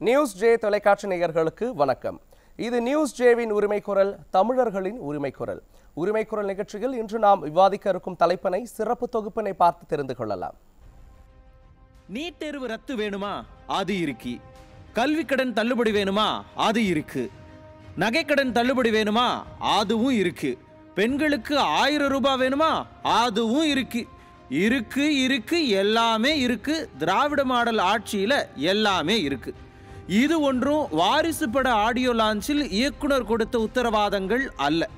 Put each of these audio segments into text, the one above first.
News J தொலைக்காட்சி நேயர்களுக்கு வணக்கம். இது நியூஸ் ஜேவின் உரிமை குரல் தமிழர்களின் உரிமை குரல் உரிமை குரல் நிகழ்ச்சியில் இன்று நாம் விவாதிக்க இருக்கும் தலைப்பனை சிறப்பு தொகுப்பினை பார்த்து தெரிந்து கொள்ளலாம். நீட் தேர்வு ரத்து வேணுமா? அது இருக்கு. கல்வி கடன் தள்ளுபடி வேணுமா? அது இருக்கு. நகைக்கடன் தள்ளுபடி வேணுமா? அதுவும் இருக்கு. பெண்களுக்கு ஆயிரம் ரூபாய் வேணுமா? அதுவும் இருக்கு. இருக்கு இருக்கு எல்லாமே இருக்கு. திராவிட மாடல் ஆட்சியில எல்லாமே இருக்கு. இது ஒன்றும் வாரிசு பட ஆடியோ லான்ச்சில் இயக்குனர் கொடுத்த உத்தரவாதங்கள் அல்ல.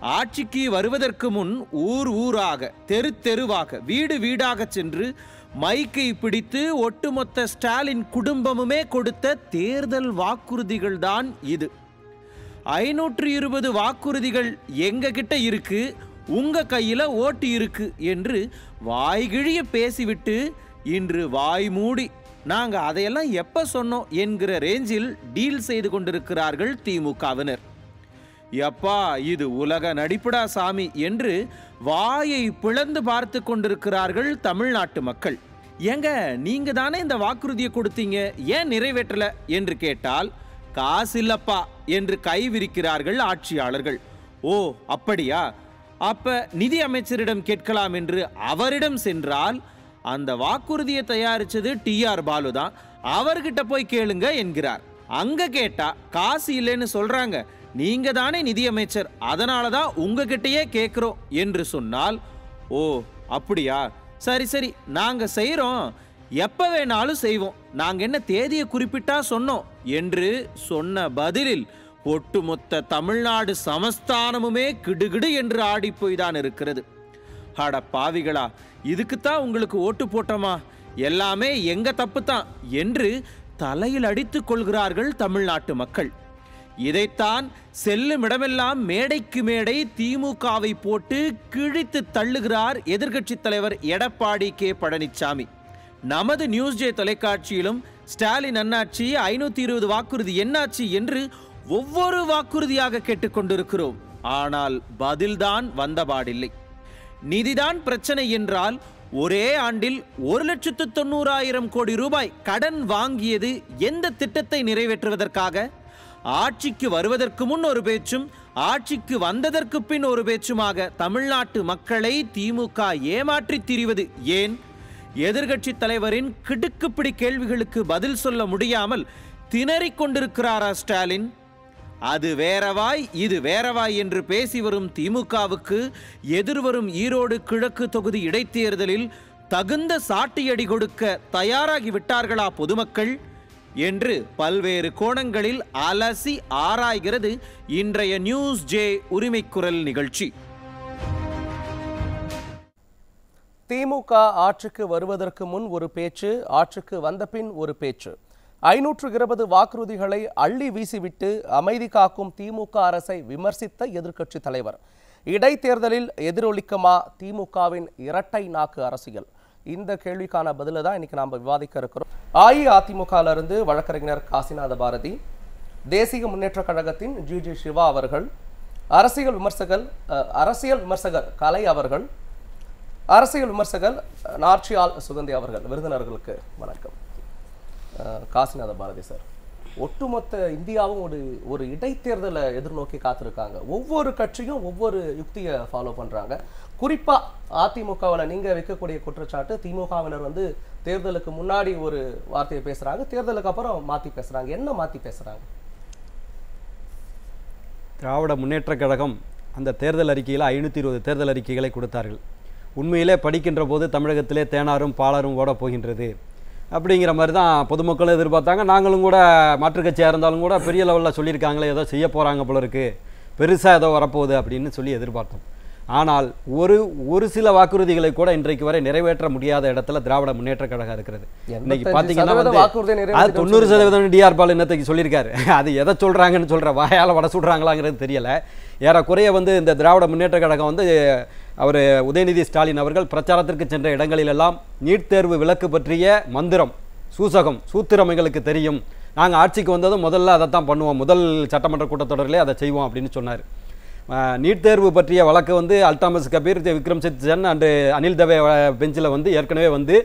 ஆட்சிக்கு வருவதற்கு முன் ஊர் ஊராக தெரு தெருவாக வீடு வீடாக சென்று மைக்கை பிடித்து ஒட்டுமொத்த ஸ்டாலின் குடும்பமுமே கொடுத்த தேர்தல் வாக்குறுதிகள் தான் இது. ஐநூற்று இருபது வாக்குறுதிகள் எங்க கிட்ட இருக்கு உங்க கையில ஓட்டு இருக்கு என்று வாய்கிழிய பேசிவிட்டு இன்று வாய் மூடி நாங்கள் அதையெல்லாம் எப்போ சொன்னோம் என்கிற ரேஞ்சில் டீல் செய்து கொண்டிருக்கிறார்கள் திமுகவினர். எப்பா இது உலக நடிப்புடா சாமி என்று வாயை பிளந்து பார்த்து கொண்டிருக்கிறார்கள் தமிழ்நாட்டு மக்கள். ஏங்க நீங்க தானே இந்த வாக்குறுதியை கொடுத்தீங்க ஏன் நிறைவேற்றல என்று கேட்டால் காசு இல்லப்பா என்று கைவிரிக்கிறார்கள் ஆட்சியாளர்கள். ஓ அப்படியா? அப்ப நிதி அமைச்சரிடம் கேட்கலாம் என்று அவரிடம் சென்றால் அந்த வாக்குறுதியை தயாரிச்சது டிஆர் பாலு தான். அவர்கிட்ட போய் கேளுங்க என்கிறார். அங்க கேட்டா காசு இல்லைன்னு சொல்றாங்க. நீங்க தானே நிதியமைச்சர் அதனால தான் உங்ககிட்டயே கேட்குறோம் என்று சொன்னால் ஓ அப்படியா? சரி சரி நாங்க செய்கிறோம் எப்போ வேணாலும் செய்வோம். நாங்க என்ன தேதியை குறிப்பிட்டா சொன்னோம் என்று சொன்ன பதிலில் ஒட்டுமொத்த தமிழ்நாடு சமஸ்தானமுமே கிடுகிடு என்று ஆடிப்போய் தான் இருக்கிறது. அட பாவிகளா இதுக்குத்தான் உங்களுக்கு ஓட்டு போட்டோமா? எல்லாமே எங்க தப்பு தான் என்று தலையில் அடித்துக் கொள்கிறார்கள் தமிழ்நாட்டு மக்கள். இதைத்தான் செல்லும் இடமெல்லாம் மேடைக்கு மேடை திமுகவை போட்டு கிழித்து தள்ளுகிறார் எதிர்க்கட்சித் தலைவர் எடப்பாடி கே. பழனிசாமி நமது நியூஸ் ஜே தொலைக்காட்சியிலும் ஸ்டாலின் அண்ணாச்சி ஐநூத்தி இருபது வாக்குறுதி என்னாச்சு என்று ஒவ்வொரு வாக்குறுதியாக கேட்டுக்கொண்டிருக்கிறோம் ஆனால் பதில்தான் வந்தபாடில்லை. நிதிதான் பிரச்சனை என்றால் ஒரே ஆண்டில் ஒரு லட்சத்து தொண்ணூறாயிரம் கோடி ரூபாய் கடன் வாங்கியது எந்த திட்டத்தை நிறைவேற்றுவதற்காக? ஆட்சிக்கு வருவதற்கு முன் ஒரு பேச்சும் ஆட்சிக்கு வந்ததற்கு பின் ஒரு பேச்சுமாக தமிழ்நாட்டு மக்களை திமுக ஏமாற்றி திரிவது ஏன்? எதிர்கட்சி தலைவரின் கிடுக்குப்பிடி கேள்விகளுக்கு பதில் சொல்ல முடியாமல் திணறிக் கொண்டிருக்கிறாரா ஸ்டாலின்? அது வேறவாய் இது வேறவாய் என்று பேசி வரும் திமுகவுக்கு எதிர்வரும் ஈரோடு கிழக்கு தொகுதி இடைத்தேர்தலில் தகுந்த சாட்டியடி கொடுக்க தயாராகி விட்டார்களா பொதுமக்கள்? என்று பல்வேறு கோணங்களில் அலசி ஆராய்கிறது இன்றைய நியூஸ் ஜே உரிமைக்குரல் நிகழ்ச்சி. திமுக ஆட்சிக்கு வருவதற்கு முன் ஒரு பேச்சு ஆட்சிக்கு வந்தபின் ஒரு பேச்சு. ஐநூற்று இருபது வாக்குறுதிகளை அள்ளி வீசிவிட்டு அமைதி காக்கும் திமுக அரசை விமர்சித்த எதிர்க்கட்சி தலைவர். இடைத்தேர்தலில் எதிரொலிக்குமா திமுகவின் இரட்டை நாக்கு அரசியல்? இந்த கேள்விக்கான பதில தான் இன்னைக்கு நாம் விவாதிக்க இருக்கிறோம். அஇஅதிமுகல வழக்கறிஞர் காசிநாத பாரதி தேசிய முன்னேற்றக் கழகத்தின் ஜி ஜி சிவா அவர்கள் அரசியல் விமர்சகர் அரசியல் விமர்சகர் கலை அவர்கள் அரசியல் விமர்சகர் நார்ச்சியால் சுகந்தி அவர்கள் விருந்தினர்களுக்கு வணக்கம். காசிநாத பாரதி சார். ஒட்டுமொத்த இந்தியாவும் ஒரு ஒரு இடைத்தேர்தலை எதிர்நோக்கி காத்திருக்காங்க. ஒவ்வொரு கட்சியும் ஒவ்வொரு யுக்தியை ஃபாலோ பண்ணுறாங்க குறிப்பாக அதிமுகவில் நீங்கள் வைக்கக்கூடிய குற்றச்சாட்டு திமுகவினர் வந்து தேர்தலுக்கு முன்னாடி ஒரு வார்த்தையை பேசுகிறாங்க தேர்தலுக்கு அப்புறம் மாற்றி பேசுகிறாங்க என்ன மாற்றி பேசுகிறாங்க திராவிட முன்னேற்ற கழகம் அந்த தேர்தல் அறிக்கையில் ஐநூற்றி இருபது தேர்தல் அறிக்கைகளை கொடுத்தார்கள். உண்மையிலே படிக்கின்ற போது தமிழகத்திலே தேனாரும் பாலாரும் ஓட போகின்றது. அப்படிங்கிற மாதிரி தான் பொதுமக்களும் எதிர்பார்த்தாங்க. நாங்களும் கூட மாற்றுக் கட்சியாக இருந்தாலும் கூட பெரிய லெவலில் சொல்லியிருக்காங்களே ஏதோ செய்ய போகிறாங்க போல இருக்கு. பெருசாக ஏதோ வரப்போகுது அப்படின்னு சொல்லி எதிர்பார்த்தோம். ஆனால் ஒரு ஒரு சில வாக்குறுதிகளை கூட இன்றைக்கு வரை நிறைவேற்ற முடியாத இடத்துல திராவிட முன்னேற்றக் கழகம் இருக்கிறது. இன்னைக்கு 85% பார்த்தீங்கன்னா தொண்ணூறு சதவீதம் டிஆர் பால் இன்னத்துக்கு சொல்லியிருக்காரு? அது எதை சொல்றாங்கன்னு சொல்ற வாயால வட சுடுறாங்களாங்கிறது தெரியல. ஏறக்குறைய வந்து இந்த திராவிட முன்னேற்ற கழகம் வந்து அவர் உதயநிதி ஸ்டாலின் அவர்கள் பிரச்சாரத்திற்கு சென்ற இடங்களிலெல்லாம் நீட் தேர்வு விலக்கு பற்றிய மந்திரம் சூசகம் சூத்திரம் எங்களுக்கு தெரியும். நாங்கள் ஆட்சிக்கு வந்ததும் முதல்ல அதை தான் பண்ணுவோம். முதல் சட்டமன்ற கூட்டத்தொடரிலே அதை செய்வோம் அப்படின்னு சொன்னார். நீட் தேர்வு பற்றிய வழக்கு வந்து அல்தாமஸ் கபீர் விக்ரம் சித் அண்டு அனில் தவே பெஞ்சில் வந்து ஏற்கனவே வந்து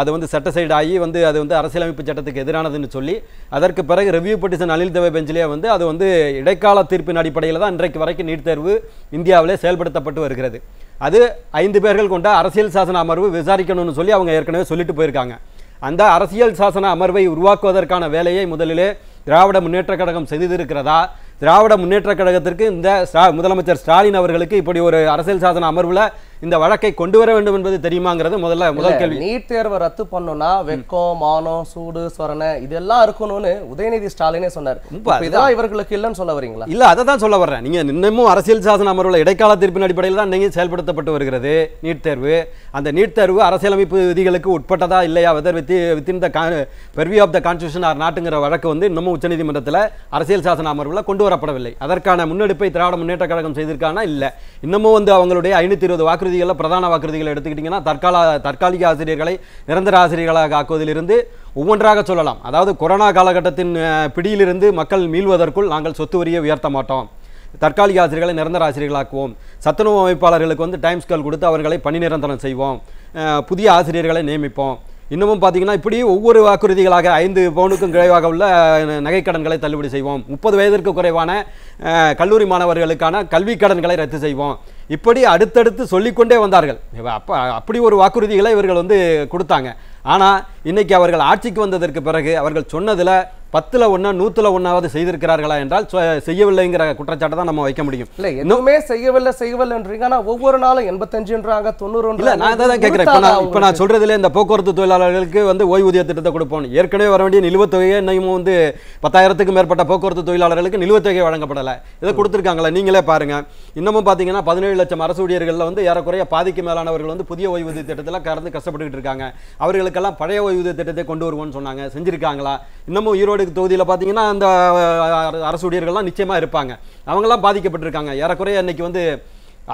அது வந்து செட்டசைடு ஆகி வந்து அது வந்து அரசியலமைப்பு சட்டத்துக்கு எதிரானதுன்னு சொல்லி அதற்கு பிறகு ரிவ்யூ பெட்டிஷன் அனில் தேவை பெஞ்சிலே வந்து அது வந்து இடைக்கால தீர்ப்பின் அடிப்படையில் தான் இன்றைக்கு வரைக்கும் நீட் தேர்வு இந்தியாவிலே செயல்படுத்தப்பட்டு வருகிறது. அது ஐந்து பேர்கள் கொண்ட அரசியல் சாசன அமர்வு விசாரிக்கணும்னு சொல்லி அவங்க ஏற்கனவே சொல்லிட்டு போயிருக்காங்க. அந்த அரசியல் சாசன அமர்வை உருவாக்குவதற்கான வேலையை முதலிலே திராவிட முன்னேற்ற கழகம் செய்திருக்கிறதா? திராவிட முன்னேற்ற கழகத்திற்கு இந்த ஸ்டா- முதலமைச்சர் ஸ்டாலின் அவர்களுக்கு இப்படி ஒரு அரசியல் சாசன அமர்வில் இந்த வழக்கை கொண்டு வர வேண்டும் என்பது தெரியுமாங்கிறது முதல்ல முதல் கேள்வி. நீட் தேர்வை ரத்து பண்ணோம்னா வெக்கம் மானம் சூடு சொரணை இதெல்லாம் இருக்கணும்னு உதயநிதி ஸ்டாலினே சொன்னார். இதெல்லாம் இவர்களுக்கு இல்லைன்னு சொல்ல வரீங்களா? இல்ல அதை தான் சொல்ல வர்றேன். நீங்க இன்னமும் அரசியல் சாசன அமர்வுல இடைக்கால தீர்ப்பின் அடிப்படையில் தான் நீங்க செயல்படுத்தப்பட்டு வருகிறது நீட் தேர்வு. அந்த நீட் தேர்வு அரசியலமைப்பு விதிகளுக்கு உட்பட்டதா இல்லையா whether with within the purview of the constitution or நாட்டுங்கிற வழக்கு வந்து இன்னமும் உச்சநீதிமன்றத்தில் அரசியல் சாசன அமர்வுல கொண்டு வரப்படவில்லை. அதற்கான முன்னெடுப்பை திராவிட முன்னேற்ற கழகம் செய்திருக்கானா? இல்ல. இன்னமும் வந்து அவங்களுடைய ஐநூத்தி இருபது வாக்குறுதிகளில் பிரதான வாக்குறுதிகளை எடுத்துக்கிட்டிங்கன்னா தற்கால தற்காலிக ஆசிரியர்களை நிரந்தர ஆசிரியர்களாக ஆக்குவதிலிருந்து ஒவ்வொன்றாக சொல்லலாம். அதாவது கொரோனா காலகட்டத்தின் பிடியிலிருந்து மக்கள் மீள்வதற்குள் நாங்கள் சொத்து வரியை உயர்த்த மாட்டோம். தற்காலிக ஆசிரியர்களை நிரந்தர ஆசிரியர்களாக்குவோம். சத்துணவு அமைப்பாளர்களுக்கு வந்து டைம் ஸ்கேல் கொடுத்து அவர்களை பணி நிரந்தரம் செய்வோம். புதிய ஆசிரியர்களை நியமிப்போம். இன்னமும் பார்த்தீங்கன்னா இப்படி ஒவ்வொரு வாக்குறுதிகளாக ஐந்து பவுனுக்கும் குறைவாக உள்ள நகைக்கடன்களை தள்ளுபடி செய்வோம். முப்பது வயதிற்கு குறைவான கல்லூரி மாணவர்களுக்கான கல்வி கடன்களை ரத்து செய்வோம். இப்படி அடுத்தடுத்து சொல்லிக்கொண்டே வந்தார்கள். அப்போ அப்படி ஒரு வாக்குறுதிகளை இவர்கள் வந்து கொடுத்தாங்க. ஆனால் இன்னைக்கு அவர்கள் ஆட்சிக்கு வந்ததற்கு பிறகு அவர்கள் சொன்னதில் பத்துல ஒண்ணா நூத்துல ஒண்ணாவது செய்திருக்கிறார்களா என்றால் செய்யவில்லைங்கிற குற்றச்சாட்டை தான் நம்ம வைக்க முடியும். இல்ல எதுவுமே செய்யவில்லை செய்யவில்லைன்றீங்க ஆனா ஒவ்வொரு நாளும் எண்பத்தஞ்சுன்றாங்க தொண்ணூறு இல்ல நான் தான் கேட்கிறேன். இப்போ நான் இப்போ நான் சொல்றதுல இந்த போக்குவரத்து தொழிலாளர்களுக்கு வந்து ஓய்வூதிய திட்டத்தை கொடுப்போம். ஏற்கனவே வர வேண்டிய நிலுவைத் தொகையை இன்னும் வந்து பத்தாயிரத்துக்கும் மேற்பட்ட போக்குவரத்து தொழிலாளர்களுக்கு நிலுவைத் தொகை வழங்கப்படலை. இதை கொடுத்துருக்காங்களே நீங்களே பாருங்க. இன்னமும் பார்த்தீங்கன்னா பதினேழு லட்சம் அரசு ஊழியர்களில் வந்து ஏறக்குறைய பாதிக்கு மேலானவர்கள் வந்து புதிய ஓய்வூதிய திட்டத்தில் கறந்து கஷ்டப்பட்டுக்கிட்டு இருக்காங்க. அவர்களுக்கெல்லாம் பழைய ஓய்வூதிய திட்டத்தை கொண்டு வருவோம்னு சொன்னாங்க. செஞ்சிருக்காங்களா? இன்னமும் ஈரோடு தொகுதியில் பார்த்தீங்கன்னா அந்த அரசு ஊழியர்கள்லாம் நிச்சயமாக இருப்பாங்க. அவங்கெல்லாம் பாதிக்கப்பட்டிருக்காங்க. ஏறக்குறைய இன்னைக்கு வந்து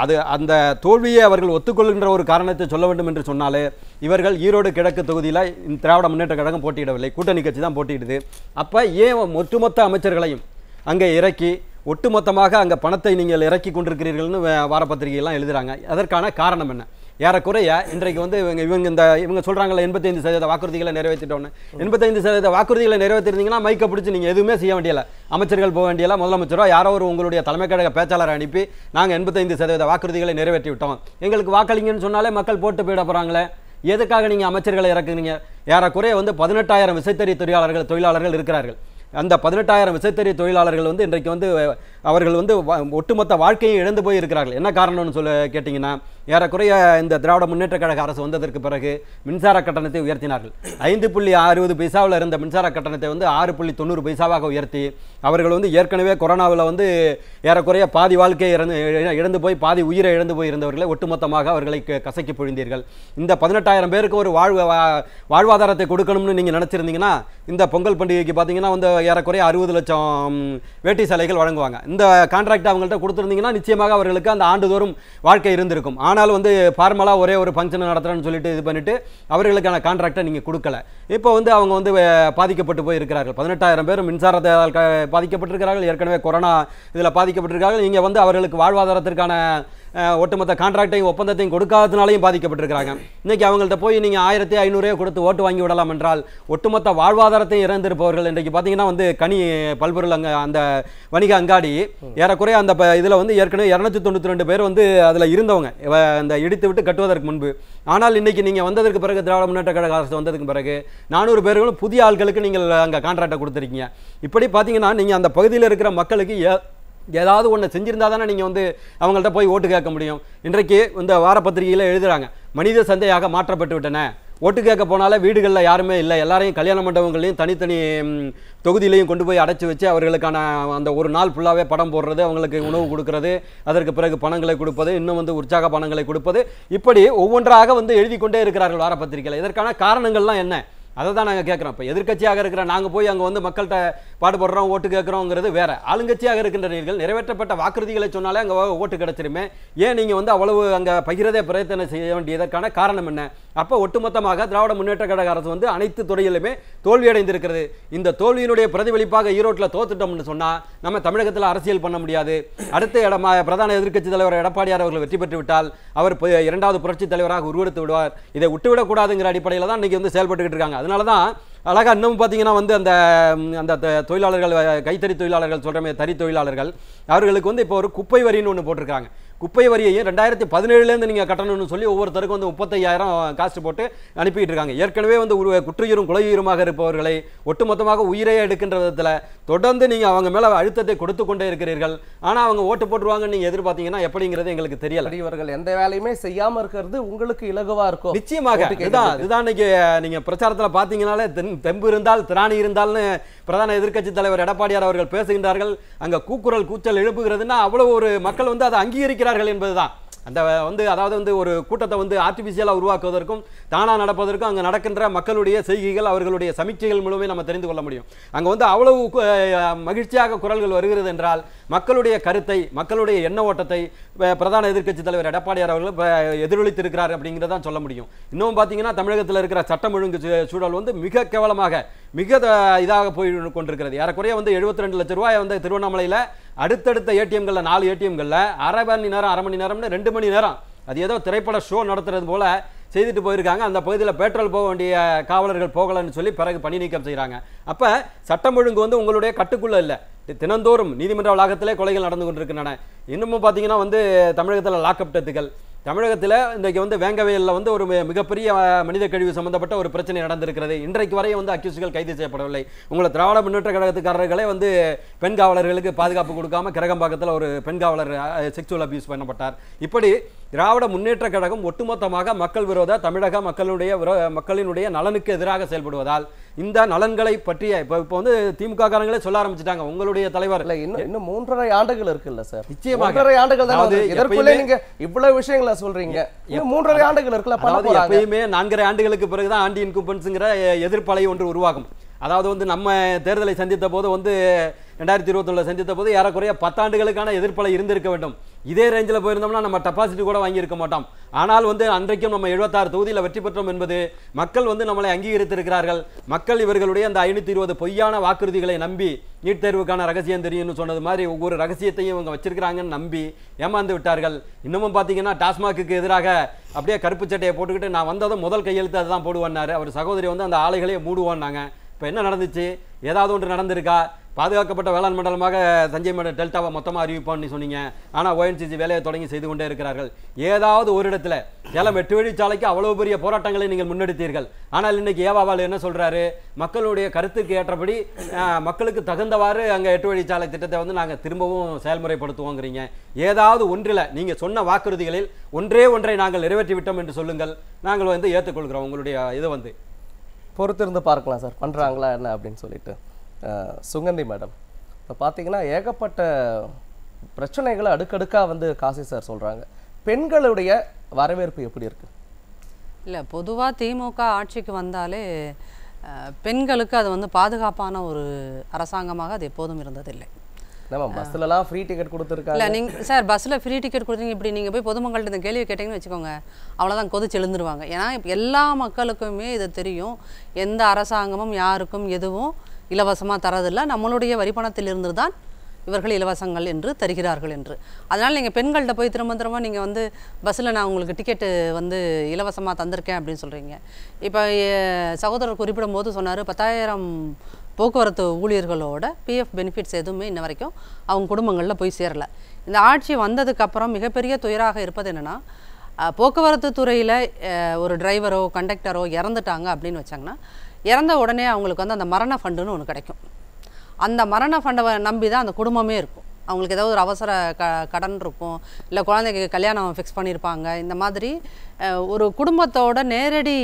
அது அந்த தோல்வியை அவர்கள் ஒத்துக்கொள்கின்ற ஒரு காரணத்தை சொல்ல வேண்டும் என்று சொன்னாலே இவர்கள் ஈரோடு கிழக்கு தொகுதியில் இந்த திராவிட முன்னேற்ற கழகம் போட்டியிடவில்லை. கூட்டணி கட்சி தான் போட்டியிடுது. அப்போ ஏன் ஒட்டுமொத்த அமைச்சர்களையும் அங்கே இறக்கி ஒட்டுமொத்தமாக அங்கே பணத்தை நீங்கள் இறக்கி கொண்டிருக்கிறீர்கள்னு வாரப்பத்திரிகையெல்லாம் எழுதுகிறாங்க அதற்கான காரணம் என்ன? ஏறக்குறைய இன்றைக்கு வந்து இவங்க இவங்க இந்த இவங்க சொல்றாங்கல்ல எண்பத்தைந்து சதவீத வாக்குறுதிகளை நிறைவேற்றிட்டோன்னு எண்பத்தைந்து சதவீத வாக்குறுதிகளை நிறைவேற்றிருந்தீங்கன்னா மைக்கை பிடிச்சி நீங்கள் எதுவுமே செய்ய வேண்டியல அமைச்சர்கள் போக வேண்டியல முதலமைச்சரோ யாரோ ஒரு உங்களுடைய தலைமை கழக பேச்சாளரை அனுப்பி நாங்கள் எண்பத்தைந்து சதவீத வாக்குறுதிகளை நிறைவேற்றி விட்டோம். எங்களுக்கு வாக்களிங்கன்னு சொன்னாலே மக்கள் போட்டு போயிட போகிறாங்களே எதுக்காக நீங்கள் அமைச்சர்களை இறக்குறீங்க ஏறக்குறைய வந்து பதினெட்டாயிரம் விசைத்தறி தொழிலாளர்கள் தொழிலாளர்கள் இருக்கிறார்கள். அந்த பதினெட்டாயிரம் விசைத்தறி தொழிலாளர்கள் வந்து இன்றைக்கு வந்து அவர்கள் வந்து ஒட்டுமொத்த வாழ்க்கையை இழந்து போய் இருக்கிறார்கள் என்ன காரணம்னு சொல்ல கேட்டிங்கன்னா ஏறக்குறைய இந்த திராவிட முன்னேற்ற கழக அரசு வந்ததற்கு பிறகு மின்சார கட்டணத்தை உயர்த்தினார்கள். ஐந்து புள்ளி அறுபது பைசாவில் இருந்த மின்சார கட்டணத்தை வந்து ஆறு புள்ளி தொண்ணூறு பைசாவாக உயர்த்தி அவர்கள் வந்து ஏற்கனவே கொரோனாவில் வந்து ஏறக்குறைய பாதி வாழ்க்கையை இறந்து இழந்து போய் பாதி உயிரை இழந்து போய் இருந்தவர்களை ஒட்டுமொத்தமாக அவர்களை க- கசக்கி பொழிந்தீர்கள். இந்த பதினெட்டாயிரம் பேருக்கு ஒரு வாழ்வு வா- வாழ்வாதாரத்தை கொடுக்கணும்னு நீங்கள் நினச்சிருந்தீங்கன்னா இந்த பொங்கல் பண்டிகைக்கு பார்த்தீங்கன்னா வந்து ஏறக்குறைய அறுபது லட்சம் வேட்டி சேலைகள் வழங்குவாங்க. இந்த கான்ட்ராக்ட் அவங்கள்ட்ட கொடுத்துருந்தீங்கன்னா நிச்சயமாக அவர்களுக்கு அந்த ஆண்டுதோறும் வாழ்க்கை இருந்திருக்கும். ஆனால் வந்து ஃபார்மலாக ஒரே ஒரு ஃபங்க்ஷன் நடத்துகிறேன்னு சொல்லிட்டு இது பண்ணிவிட்டு அவர்களுக்கான கான்ட்ராக்டை நீங்கள் கொடுக்கல. இப்போ வந்து அவங்க வந்து பாதிக்கப்பட்டு போய் இருக்கிறார்கள் பதினெட்டாயிரம் பேர் மின்சாரத்தால் பாதிக்கப்பட்டிருக்கிறார்கள். ஏற்கனவே கொரோனா இதில் பாதிக்கப்பட்டிருக்கிறார்கள். நீங்கள் வந்து அவர்களுக்கு வாழ்வாதாரத்திற்கான ஒட்டுமொத்த கான்ட்ராக்டையும் ஒப்பந்தத்தையும் கொடுக்காதனாலையும் பாதிக்கப்பட்டிருக்கிறாங்க. இன்னைக்கு அவங்கள்ட்ட போய் நீங்கள் ஆயிரத்தி ஐநூறுரூவா கொடுத்து ஓட்டு வாங்கி விடலாம் என்றால் ஒட்டுமொத்த வாழ்வாதாரத்தையும் இறந்திருப்பவர்கள் இன்றைக்கு பார்த்தீங்கன்னா வந்து கனி பல்பொருள் அங்கே அந்த வணிக அங்காடி ஏறக்குறைய அந்த இதில் வந்து ஏற்கனவே இரநூத்தி தொண்ணூற்றி ரெண்டு பேர் வந்து அதில் இருந்தவங்க. அந்த இடித்து விட்டு கட்டுவதற்கு முன்பு. ஆனால் இன்னைக்கு நீங்கள் வந்ததற்கு பிறகு திராவிட முன்னேற்ற கழக அரசு வந்ததுக்கு பிறகு நானூறு பேர்களும் புதிய ஆட்களுக்கு நீங்கள் அங்கே கான்ட்ராக்டை கொடுத்துருக்கீங்க. இப்படி பார்த்தீங்கன்னா நீங்கள் அந்த பகுதியில் இருக்கிற மக்களுக்கு ஏ ஏதாவது ஒன்று செஞ்சிருந்தா தானே நீங்கள் வந்து அவங்கள்ட்ட போய் ஓட்டு கேட்க முடியும். இன்றைக்கு இந்த வாரப்பத்திரிகையில் எழுதுகிறாங்க மனித சந்தையாக மாற்றப்பட்டு விட்டன. ஓட்டு கேட்க போனாலே வீடுகளில் யாருமே இல்லை. எல்லாரையும் கல்யாண மண்டபங்களையும் தனித்தனி தொகுதியிலையும் கொண்டு போய் அடைச்சி வச்சு அவர்களுக்கான அந்த ஒரு நாள் ஃபுல்லாகவே படம் போடுறது அவங்களுக்கு உணவு கொடுக்கறது அதற்கு பிறகு பணங்களை கொடுப்பது இன்னும் வந்து உற்சாக பணங்களை கொடுப்பது. இப்படி ஒவ்வொன்றாக வந்து எழுதி கொண்டே இருக்கிறார்கள் வாரப்பத்திரிகையில். இதற்கான காரணங்கள்லாம் என்ன? அதை தான் நாங்கள் கேட்குறோம் இப்போ எதிர்க்கட்சியாக இருக்கிற நாங்கள் போய் அங்கே வந்து மக்கள்கிட்ட பாடுபடுறோம் ஓட்டு கேட்குறோங்கிறது வேற. ஆளுங்கட்சியாக இருக்கின்ற நீங்கள் நிறைவேற்றப்பட்ட வாக்குறுதிகளை சொன்னாலே அங்கே ஓட்டு கிடைச்சிருமே. ஏன் நீங்கள் வந்து அவ்வளவு அங்கே பகிரதே பிரயத்தனம் செய்ய வேண்டியதற்கான காரணம் என்ன? அப்போ ஒட்டுமொத்தமாக திராவிட முன்னேற்ற கழக அரசு வந்து அனைத்து துறையிலுமே தோல்வியடைந்திருக்கிறது. இந்த தோல்வியினுடைய பிரதிபலிப்பாக ஈரோட்டில் தோத்துட்டோம்னு சொன்னால் நம்ம தமிழகத்தில் அரசியல் பண்ண முடியாது. அடுத்த இடமா பிரதான எதிர்க்கட்சி தலைவர் எடப்பாடியார் அவர்கள் வெற்றி பெற்று விட்டால் அவர் இரண்டாவது புரட்சி தலைவராக உருவெடுத்து விடுவார். இதை விட்டுவிடக்கூடாதுங்கிற அடிப்படையில் தான் இன்றைக்கி வந்து செயல்பட்டுக்கிட்டு இருக்காங்க. அதனால தான் அழகாக இன்னும் பார்த்தீங்கன்னா வந்து அந்த அந்த தொழிலாளர்கள் கைத்தறி தொழிலாளர்கள் சொல்கிறமே தறி தொழிலாளர்கள் அவர்களுக்கு வந்து இப்போ ஒரு குப்பை வரின்னு ஒன்று போட்டிருக்காங்க குப்பை வரியையும் ரெண்டாயிரத்தி பதினேழுலேருந்து நீங்கள் கட்டணும்னு சொல்லி ஒவ்வொருத்தருக்கும் வந்து முப்பத்தையாயிரம் காஸ்ட் போட்டு அனுப்பிட்டு இருக்காங்க. ஏற்கனவே வந்து ஒரு குற்றுயிரும் குலையுயிருமாக இருப்பவர்களை ஒட்டுமொத்தமாக உயிரே எடுக்கின்ற விதத்தில் தொடர்ந்து நீங்கள் அவங்க மேலே அழுத்தத்தை கொடுத்து கொண்டே இருக்கிறீர்கள். ஆனால் அவங்க ஓட்டு போட்டுருவாங்கன்னு நீங்கள் எதிர்பார்த்தீங்கன்னா எப்படிங்கிறது எங்களுக்கு தெரியல. இவர்கள் எந்த வேலையுமே செய்யாம இருக்கிறது உங்களுக்கு இலகுவா இருக்கும் நிச்சயமாக. இதுதான். இதுதான் இன்னைக்கு நீங்க பிரச்சாரத்துல பாத்தீங்கனாலே தென் தெம்பு இருந்தால் திராணி இருந்தால்னு பிரதான எதிர்க்கட்சி தலைவர் எடப்பாடியார் அவர்கள் பேசுகின்றார்கள். அங்க கூக்குரல் கூச்சல் எழுப்புகிறதுன்னா அவ்வளவு ஒரு மக்கள் வந்து அதை அங்கீகரிக்கிறார்கள் என்பதுதான். அந்த வந்து அதாவது வந்து ஒரு கூட்டத்தை வந்து ஆர்டிஃபிஷியலாக உருவாக்குவதற்கும் தானாக நடப்பதற்கும் அங்கே நடக்கின்ற மக்களுடைய செய்கைகள் அவர்களுடைய சமீட்சைகள் மூலமே நம்ம தெரிந்து கொள்ள முடியும். அங்கே வந்து அவ்வளவு மகிழ்ச்சியாக குரல்கள் வருகிறது என்றால் மக்களுடைய கருத்தை மக்களுடைய எண்ண ஓட்டத்தை பிரதான எதிர்க்கட்சி தலைவர் எடப்பாடியார் அவர்கள் எதிரொலித்திருக்கிறார் எதிரொலித்திருக்கிறார் அப்படிங்கிறதான் சொல்ல முடியும். இன்னும் பார்த்தீங்கன்னா தமிழகத்தில் இருக்கிற சட்டம் ஒழுங்கு சூழல் வந்து மிக கேவலமாக மிக த- இதாக போய் கொண்டிருக்கிறது. ஏறக்குறைய வந்து 72 ரெண்டு லட்ச ரூபாய் வந்து திருவண்ணாமலையில் அடுத்தடுத்த ஏடிஎம்களில் நாலு ஏடிஎம்களில் அரை மணி நேரம் அரை மணி நேரம்னு ரெண்டு மணி நேரம். அது ஏதோ திரைப்பட ஷோ நடத்துறது போல் செய்துட்டு போயிருக்காங்க. அந்த பகுதியில் பெட்ரோல் போக வேண்டிய காவலர்கள் போகலன்னு சொல்லி பிறகு பணி நீக்கம் செய்கிறாங்க அப்போ சட்டம் ஒழுங்கு வந்து உங்களுடைய கட்டுக்குள்ளே இல்லை. தினந்தோறும் நீதிமன்ற வளாகத்திலே கொலைகள் நடந்து கொண்டிருக்கின்றன. இன்னமும் பார்த்தீங்கன்னா வந்து தமிழகத்தில் லாக்அப் டெத்துகள். தமிழகத்தில் இன்றைக்கு வந்து வேங்கவேலில் வந்து ஒரு மிகப்பெரிய மனித கழிவு சம்பந்தப்பட்ட ஒரு பிரச்சனை நடந்திருக்கிறது. இன்றைக்கு வரையும் வந்து அக்யூஸ்டுகள் கைது செய்யப்படவில்லை. உங்களை திராவிட முன்னேற்ற கழகத்துக்காரர்களே வந்து பெண் காவலர்களுக்கு பாதுகாப்பு கொடுக்காம கிரகம்பாக்கத்தில் ஒரு பெண் காவலர் செக்சுவல் அபியூஸ் பண்ணப்பட்டார். இப்படி திராவிட முன்னேற்ற கழகம் ஒட்டுமொத்தமாக மக்கள் விரோத தமிழக மக்களுடைய மக்களினுடைய நலனுக்கு எதிராக செயல்படுவதால் இந்த நலன்களை பற்றிய இப்போ இப்போ வந்து திமுக காரங்களே சொல்ல ஆரம்பிச்சிட்டாங்க உங்களுடைய தலைவர். இல்ல இன்னும் இன்னும் மூன்றரை ஆண்டுகள் இருக்குல்ல சார். நிச்சயமாக. மூன்றரை ஆண்டுகள் தான். இதற்குள்ளே நீங்க இவ்வளவு விஷயங்களை சொல்றீங்க. இன்னும் மூன்றரை ஆண்டுகள் இருக்குல்ல பண்ண அதாவது போறாங்க. எப்பயுமே நான்கரை ஆண்டுகளுக்கு பிறகுதான் ஆண்டி இன்கும்பன்ஸுங்கிற எதிர்ப்பலை ஒன்று உருவாகும். அதாவது வந்து நம்ம தேர்தலை சந்தித்த போது வந்து ரெண்டாயிரத்தி இருபத்தொன்னில் சந்தித்த போது ஏறக்குறைய பத்தாண்டுகளுக்கான எதிர்ப்பலை இருந்திருக்க வேண்டும். இதே ரேஞ்சில் போயிருந்தோம்னா நம்ம டெபாசிட் கூட வாங்கியிருக்க மாட்டோம். ஆனால் வந்து அன்றைக்கும் நம்ம எழுபத்தாறு தொகுதியில் வெற்றி பெற்றோம் என்பது மக்கள் வந்து நம்மளை அங்கீகரித்திருக்கிறார்கள். மக்கள் இவர்களுடைய அந்த ஐநூற்றி இருபது பொய்யான வாக்குறுதிகளை நம்பி நீட் தேர்வுக்கான ரகசியம் தெரியும்னு சொன்னது மாதிரி ஒவ்வொரு ரகசியத்தையும் இவங்க வச்சிருக்கிறாங்கன்னு நம்பி ஏமாந்து விட்டார்கள். இன்னமும் பார்த்தீங்கன்னா டாஸ்மாக்கு எதிராக அப்படியே கருப்பு சட்டையை போட்டுக்கிட்டு நான் வந்ததும் முதல் கையெழுத்து அதுதான் போடுவேன்னாரு அவர் சகோதரி வந்து அந்த ஆலைகளையே மூடுவோன்னாங்க இப்போ என்ன நடந்துச்சு? ஏதாவது ஒன்று நடந்திருக்கா? பாதுகாக்கப்பட்ட வேளாண் மண்டலமாக தஞ்சை மண்டல டெல்டாவை மொத்தமாக அறிவிப்பான்னு சொன்னீங்க. ஆனால் ஓஎன்சிசி வேலையை தொடங்கி செய்து கொண்டே இருக்கிறார்கள். ஏதாவது ஒரு இடத்துல ஏலம் எட்டு வழிச்சாலைக்கு அவ்வளோ பெரிய போராட்டங்களை நீங்கள் முன்னெடுத்தீர்கள். ஆனால் இன்றைக்கி ஏவாவால் என்ன சொல்கிறாரு மக்களுடைய கருத்துக்கு ஏற்றபடி மக்களுக்கு தகுந்தவாறு அங்கே எட்டு வழிச்சாலை திட்டத்தை வந்து நாங்கள் திரும்பவும் செயல்முறைப்படுத்துவோங்கிறீங்க. ஏதாவது ஒன்றில் நீங்கள் சொன்ன வாக்குறுதிகளில் ஒன்றே ஒன்றை நாங்கள் நிறைவேற்றி விட்டோம் என்று சொல்லுங்கள். நாங்கள் வந்து ஏற்றுக்கொள்கிறோம் உங்களுடைய இது வந்து. பொறுத்திருந்து பார்க்கலாம் சார். பண்ணுறாங்களா என்ன அப்படின்னு சொல்லிட்டு. சுகந்தி மேடம். இப்போ பார்த்தீங்கன்னா ஏகப்பட்ட பிரச்சனைகளை அடுக்கடுக்காக வந்து காசி சார் சொல்கிறாங்க பெண்களுடைய வரவேற்பு எப்படி இருக்கு? இல்லை பொதுவாக திமுக ஆட்சிக்கு வந்தாலே பெண்களுக்கு அது வந்து பாதுகாப்பான ஒரு அரசாங்கமாக அது எப்போதும் இருந்ததில்லை. நம்ம பஸ்லலாம் ஃப்ரீ டிக்கெட் கொடுத்துருக்காங்க. இல்லை நீங்கள் சார் பஸ்ஸில் ஃப்ரீ டிக்கெட் கொடுத்தீங்க இப்படி நீங்கள் போய் பொதுமக்கள்கிட்ட இந்த கேள்வி கேட்டிங்கன்னு வச்சுக்கோங்க அவ்வளோதான் கொதிச்சு எழுந்துருவாங்க. ஏன்னா இப்ப எல்லா மக்களுக்குமே இது தெரியும் எந்த அரசாங்கமும் யாருக்கும் எதுவும் இலவசமாக தரதில்லை. நம்மளுடைய வரிப்பணத்திலிருந்து தான் இவர்கள் இலவசங்கள் என்று தருகிறார்கள் என்று. அதனால் நீங்கள் பெண்கள்கிட்ட போய் திரும்ப திரும்ப நீங்கள் வந்து பஸ்ஸில் நான் உங்களுக்கு டிக்கெட்டு வந்து இலவசமாக தந்திருக்கேன் அப்படின்னு சொல்கிறீங்க இப்போ சகோதரர் குறிப்பிடும் போது சொன்னார் பத்தாயிரம் போக்குவரத்து ஊழியர்களோட பிஎஃப் பெனிஃபிட்ஸ் எதுவுமே இன்ன வரைக்கும் அவங்க குடும்பங்களில் போய் சேரல. இந்த ஆட்சி வந்ததுக்கப்புறம் மிகப்பெரிய துயராக இருப்பது என்னென்னா போக்குவரத்து துறையில் ஒரு டிரைவரோ கண்டக்டரோ இறந்துட்டாங்க அப்படின்னு வச்சாங்கன்னா இறந்த உடனே அவங்களுக்கு வந்து அந்த மரண ஃபண்டுன்னு ஒன்று கிடைக்கும். அந்த மரண ஃபண்டை நம்பி தான் அந்த குடும்பமே இருக்கும். அவங்களுக்கு ஏதாவது ஒரு அவசர க கடன் இருக்கும். இல்லை குழந்தைக்கு கல்யாணம் ஃபிக்ஸ் பண்ணியிருப்பாங்க இந்த மாதிரி ஒரு குடும்பத்தோட நேரடி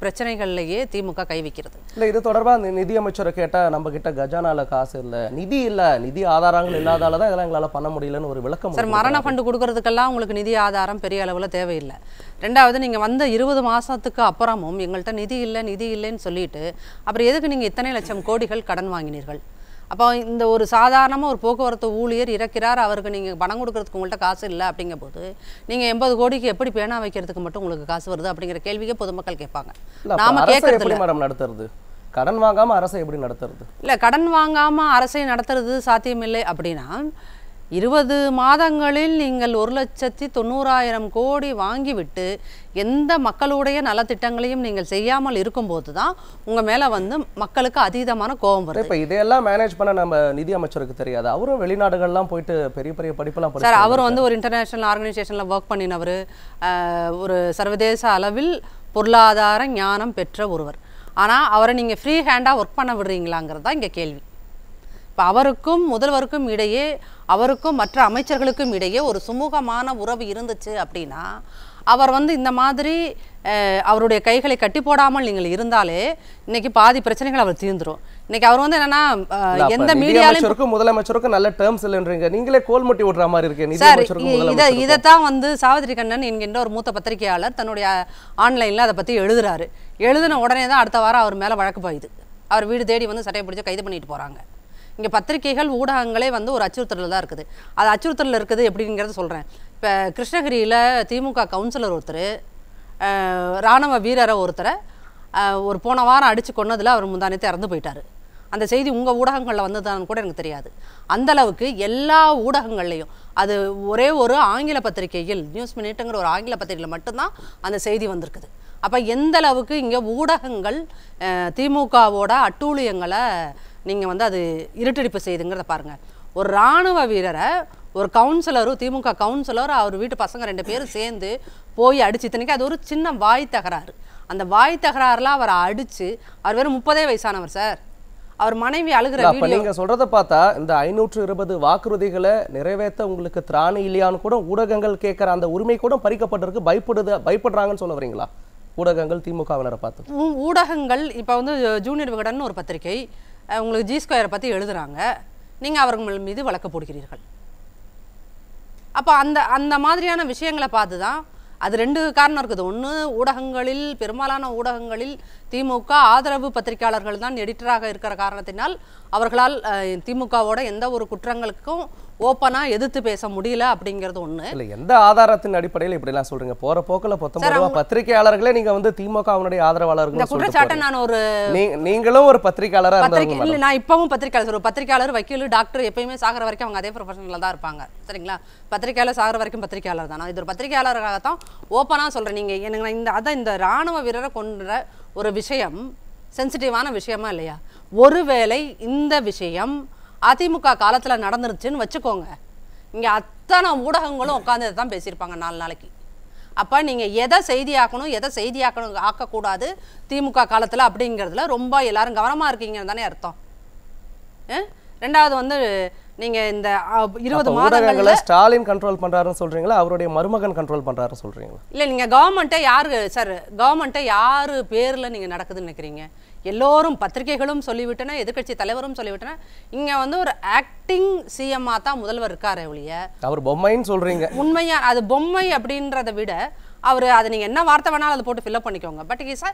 பிரச்சனைகள்லையே திமுக கை வைக்கிறது. இல்ல இது தொடர்பா அந்த நிதி அமைச்சரை கேட்டா நம்ம கிட்ட கஜானால காசு இல்ல நிதி இல்ல நிதி ஆதாரங்கள் இல்லாதால தான் இதெல்லாம் எங்களால பண்ண முடியலன்னு ஒரு விளக்கம் சார் மரண ஃபண்டு கொடுக்கறதுக்கெல்லாம் உங்களுக்கு நிதி ஆதாரம் பெரிய அளவில் தேவையில்லை. ரெண்டாவது நீங்கள் வந்த இருபது மாதத்துக்கு அப்புறமும் எங்கள்கிட்ட நிதி இல்லை நிதி இல்லைன்னு சொல்லிட்டு அப்புறம் எதுக்கு நீங்கள் இத்தனை லட்சம் கோடிகள் கடன் வாங்கினீர்கள்? அப்போ இந்த ஒரு சாதாரணமாக ஒரு போக்குவரத்து ஊழியர் இறக்கிறார் அவருக்கு நீங்கள் பணம் கொடுக்கறதுக்கு உங்கள்கிட்ட காசு இல்லை அப்படிங்கும்போது நீங்கள் எண்பது கோடிக்கு எப்படி பேனா வைக்கிறதுக்கு மட்டும் உங்களுக்கு காசு வருது அப்படிங்கிற கேள்வியே பொதுமக்கள் கேட்பாங்க. நாம கேட்கறது. மேடம் நடத்துறது? கடன் வாங்காம அரசை எப்படி நடத்துறது? இல்லை கடன் வாங்காமல் அரசை நடத்துறது சாத்தியமில்லை அப்படின்னா இருபது மாதங்களில் நீங்கள் ஒரு லட்சத்தி தொண்ணூறாயிரம் கோடி வாங்கிவிட்டு எந்த மக்களுடைய நலத்திட்டங்களையும் நீங்கள் செய்யாமல் இருக்கும்போது தான் உங்கள் மேலே வந்து மக்களுக்கு அதீதமான கோபம் வருது. இப்ப இதையெல்லாம் மேனேஜ் பண்ண நம்ம நிதி அமைச்சருக்கு தெரியாது. அவரும் வெளிநாடுகள்லாம் போயிட்டு பெரிய பெரிய படிப்பெல்லாம் சார் அவர் வந்து ஒரு இன்டர்நேஷ்னல் ஆர்கனைசேஷனில் ஒர்க் பண்ணினவர் ஒரு சர்வதேச அளவில் பொருளாதார ஞானம் பெற்ற ஒருவர். ஆனால் அவரை நீங்கள் ஃப்ரீ ஹேண்டாக ஒர்க் பண்ண விடுறீங்களாங்கிறது தான் இங்கே கேள்வி. இப்போ அவருக்கும் முதல்வருக்கும் இடையே அவருக்கும் மற்ற அமைச்சர்களுக்கும் இடையே ஒரு சுமூகமான உறவு இருந்துச்சு அப்படின்னா அவர் வந்து இந்த மாதிரி அவருடைய கைகளை கட்டி போடாமல் நீங்கள் இருந்தாலே இன்னைக்கு பாதி பிரச்சனைகள் அவர் தீர்ந்துரும். இன்னைக்கு அவர் வந்து என்னன்னா எந்த அமைச்சருக்கும் முதலமைச்சருக்கும் நல்ல டேர்ம்ஸ் இல்லைன்றீங்க. நீங்களே கோல்முட்டி விடுற மாதிரி இருக்கு சார் இத இதைத்தான் வந்து சாவித்ரி கண்ணன் என்கின்ற ஒரு மூத்த பத்திரிகையாளர் தன்னுடைய ஆன்லைனில் அதை பற்றி எழுதுறாரு. எழுதின உடனே தான் அடுத்த வாரம் அவர் மேலே வழக்கு பாயுது. அவர் வீடு தேடி வந்து சட்டையை பிடிச்சி கைது பண்ணிட்டு போகிறாங்க இங்கே பத்திரிகைகள் ஊடகங்களே வந்து ஒரு அச்சுறுத்தலில் தான் இருக்குது. அது அச்சுறுத்தலில் இருக்குது எப்படிங்கிறத சொல்கிறேன் இப்போ கிருஷ்ணகிரியில் திமுக கவுன்சிலர் ஒருத்தர் இராணுவ ராணுவ வீரரை ஒருத்தரை ஒரு போன வாரம் அடித்து கொன்னதில் அவர் முந்தானத்தை இறந்து போயிட்டாரு. அந்த செய்தி உங்கள் ஊடகங்களில் வந்ததான்னு கூட எனக்கு தெரியாது. அந்த அளவுக்கு எல்லா ஊடகங்கள்லையும் அது ஒரே ஒரு ஆங்கில பத்திரிகையில் நியூஸ் மினிட்டுங்கிற ஒரு ஆங்கில பத்திரிகையில் மட்டும்தான் அந்த செய்தி வந்திருக்குது. அப்போ எந்த அளவுக்கு இங்கே ஊடகங்கள் திமுகவோட அட்டூழியங்களை நீங்கள் வந்து அது இருட்டடிப்பு செய்துங்கிறத பாருங்கள் ஒரு இராணுவ வீரரை ஒரு கவுன்சிலரும் திமுக கவுன்சிலர் அவர் வீட்டு பசங்க ரெண்டு பேரும் சேர்ந்து போய் அடிச்சு இத்தனைக்கு அது ஒரு சின்ன வாய் தகராறு. அந்த வாய் தகராறுல அவரை அடிச்சு அவர் வெறும் முப்பதே வயசானவர் சார். அவர் மனைவி அழுகிற நீங்க சொல்றத பார்த்தா இந்த ஐநூற்று இருபது வாக்குறுதிகளை நிறைவேற்ற உங்களுக்கு திராணி இல்லையான்னு கூட ஊடகங்கள் கேட்கிற அந்த உரிமை கூட பறிக்கப்பட்டிருக்கு. பயப்படுது பயப்படுறாங்கன்னு சொல்ல வரீங்களா? ஊடகங்கள் திமுகவினரை பார்த்து. ஊடகங்கள் இப்போ வந்து ஜூனியர் விகடன் ஒரு பத்திரிகை உங்களுக்கு ஜி ஸ்கொயரை பற்றி எழுதுறாங்க. நீங்கள் அவர்கள் மீது வழக்கு போடுகிறீர்கள். அப்போ அந்த அந்த மாதிரியான விஷயங்களை பார்த்து தான் அது ரெண்டு காரணம் இருக்குது. ஒன்று ஊடகங்களில் பெரும்பாலான ஊடகங்களில் திமுக ஆதரவு பத்திரிகையாளர்கள் தான் எடிட்டராக இருக்கிற காரணத்தினால் அவர்களால் திமுகவோட எந்த ஒரு குற்றங்களுக்கும் ஓப்பனாக எதிர்த்து பேச முடியல அப்படிங்கிறது ஒன்று இல்ல எந்த ஆதாரத்தின் அடிப்படையில் இப்படி எல்லாம் சொல்றீங்க? போற போக்குல பத்தொன்பது பத்திரிகையாளர்களே நீங்க வந்து திமுகவினுடைய ஆதரவாளர்கள் குற்றச்சாட்டை நான் ஒரு நீங்களும் ஒரு பத்திரிகையாளரா பத்திரிக்கை இருந்தாங்க இல்லை நான் இப்பவும் பத்திரிக்கையாளர் ஒரு பத்திரிக்கையாளர் வக்கீல் டாக்டர் எப்பயுமே சாகிற வரைக்கும் அவங்க அதே ப்ரொஃபஷனில் தான் இருப்பாங்க. சரிங்களா? பத்திரிக்கையாளர் சாகிற வரைக்கும் பத்திரிக்கையாளர் தான். நான் இது ஒரு பத்திரிக்கையாளராகத்தான் ஓப்பனாக சொல்கிறேன் நீங்கள் எனக்கு இந்த அதான் இந்த ராணுவ வீரரை கொன்ற ஒரு விஷயம் சென்சிட்டிவான விஷயமா இல்லையா? ஒருவேளை இந்த விஷயம் அதிமுக காலத்தில் நடந்துருச்சுன்னு வச்சுக்கோங்க. இங்கே அத்தனை ஊடகங்களும் உட்காந்து இதை தான் பேசியிருப்பாங்க நாலு நாளைக்கு. அப்போ நீங்கள் எதை செய்தியாக்கணும் எதை செய்தியாக்கணும் ஆக்கக்கூடாது திமுக காலத்தில் அப்படிங்கிறதுல ரொம்ப எல்லாரும் கவனமாக இருக்கீங்கன்னு தானே அர்த்தம். ரெண்டாவது வந்து நீங்கள் இந்த இருபது மாதங்கள்ல ஊடகங்களை ஸ்டாலின் கண்ட்ரோல் பண்றாருன்னு சொல்றீங்களா? அவருடைய மருமகன் கண்ட்ரோல் பண்றாருன்னு சொல்றீங்களா? இல்லை நீங்கள் கவர்மெண்ட்டை யாரு சார் கவர்மெண்ட்டை யார் பேரில் நீங்கள் நடக்குதுன்னு நினைக்கிறீங்க? எல்லோரும் பத்திரிகைகளும் சொல்லிவிட்டன எதிர்க்கட்சி தலைவரும் சொல்லிவிட்டன. இங்கே வந்து ஒரு ஆக்டிங் சிஎம்மாக தான் முதல்வர் இருக்காரே ஒழிய அவர் பொம்மைன்னு சொல்றீங்க. உண்மையா அது பொம்மை அப்படின்றத விட அவர் அதை நீங்கள் என்ன வார்த்தை வேணாலும் அதை போட்டு ஃபில்அப் பண்ணிக்கோங்க. பட் இஸ்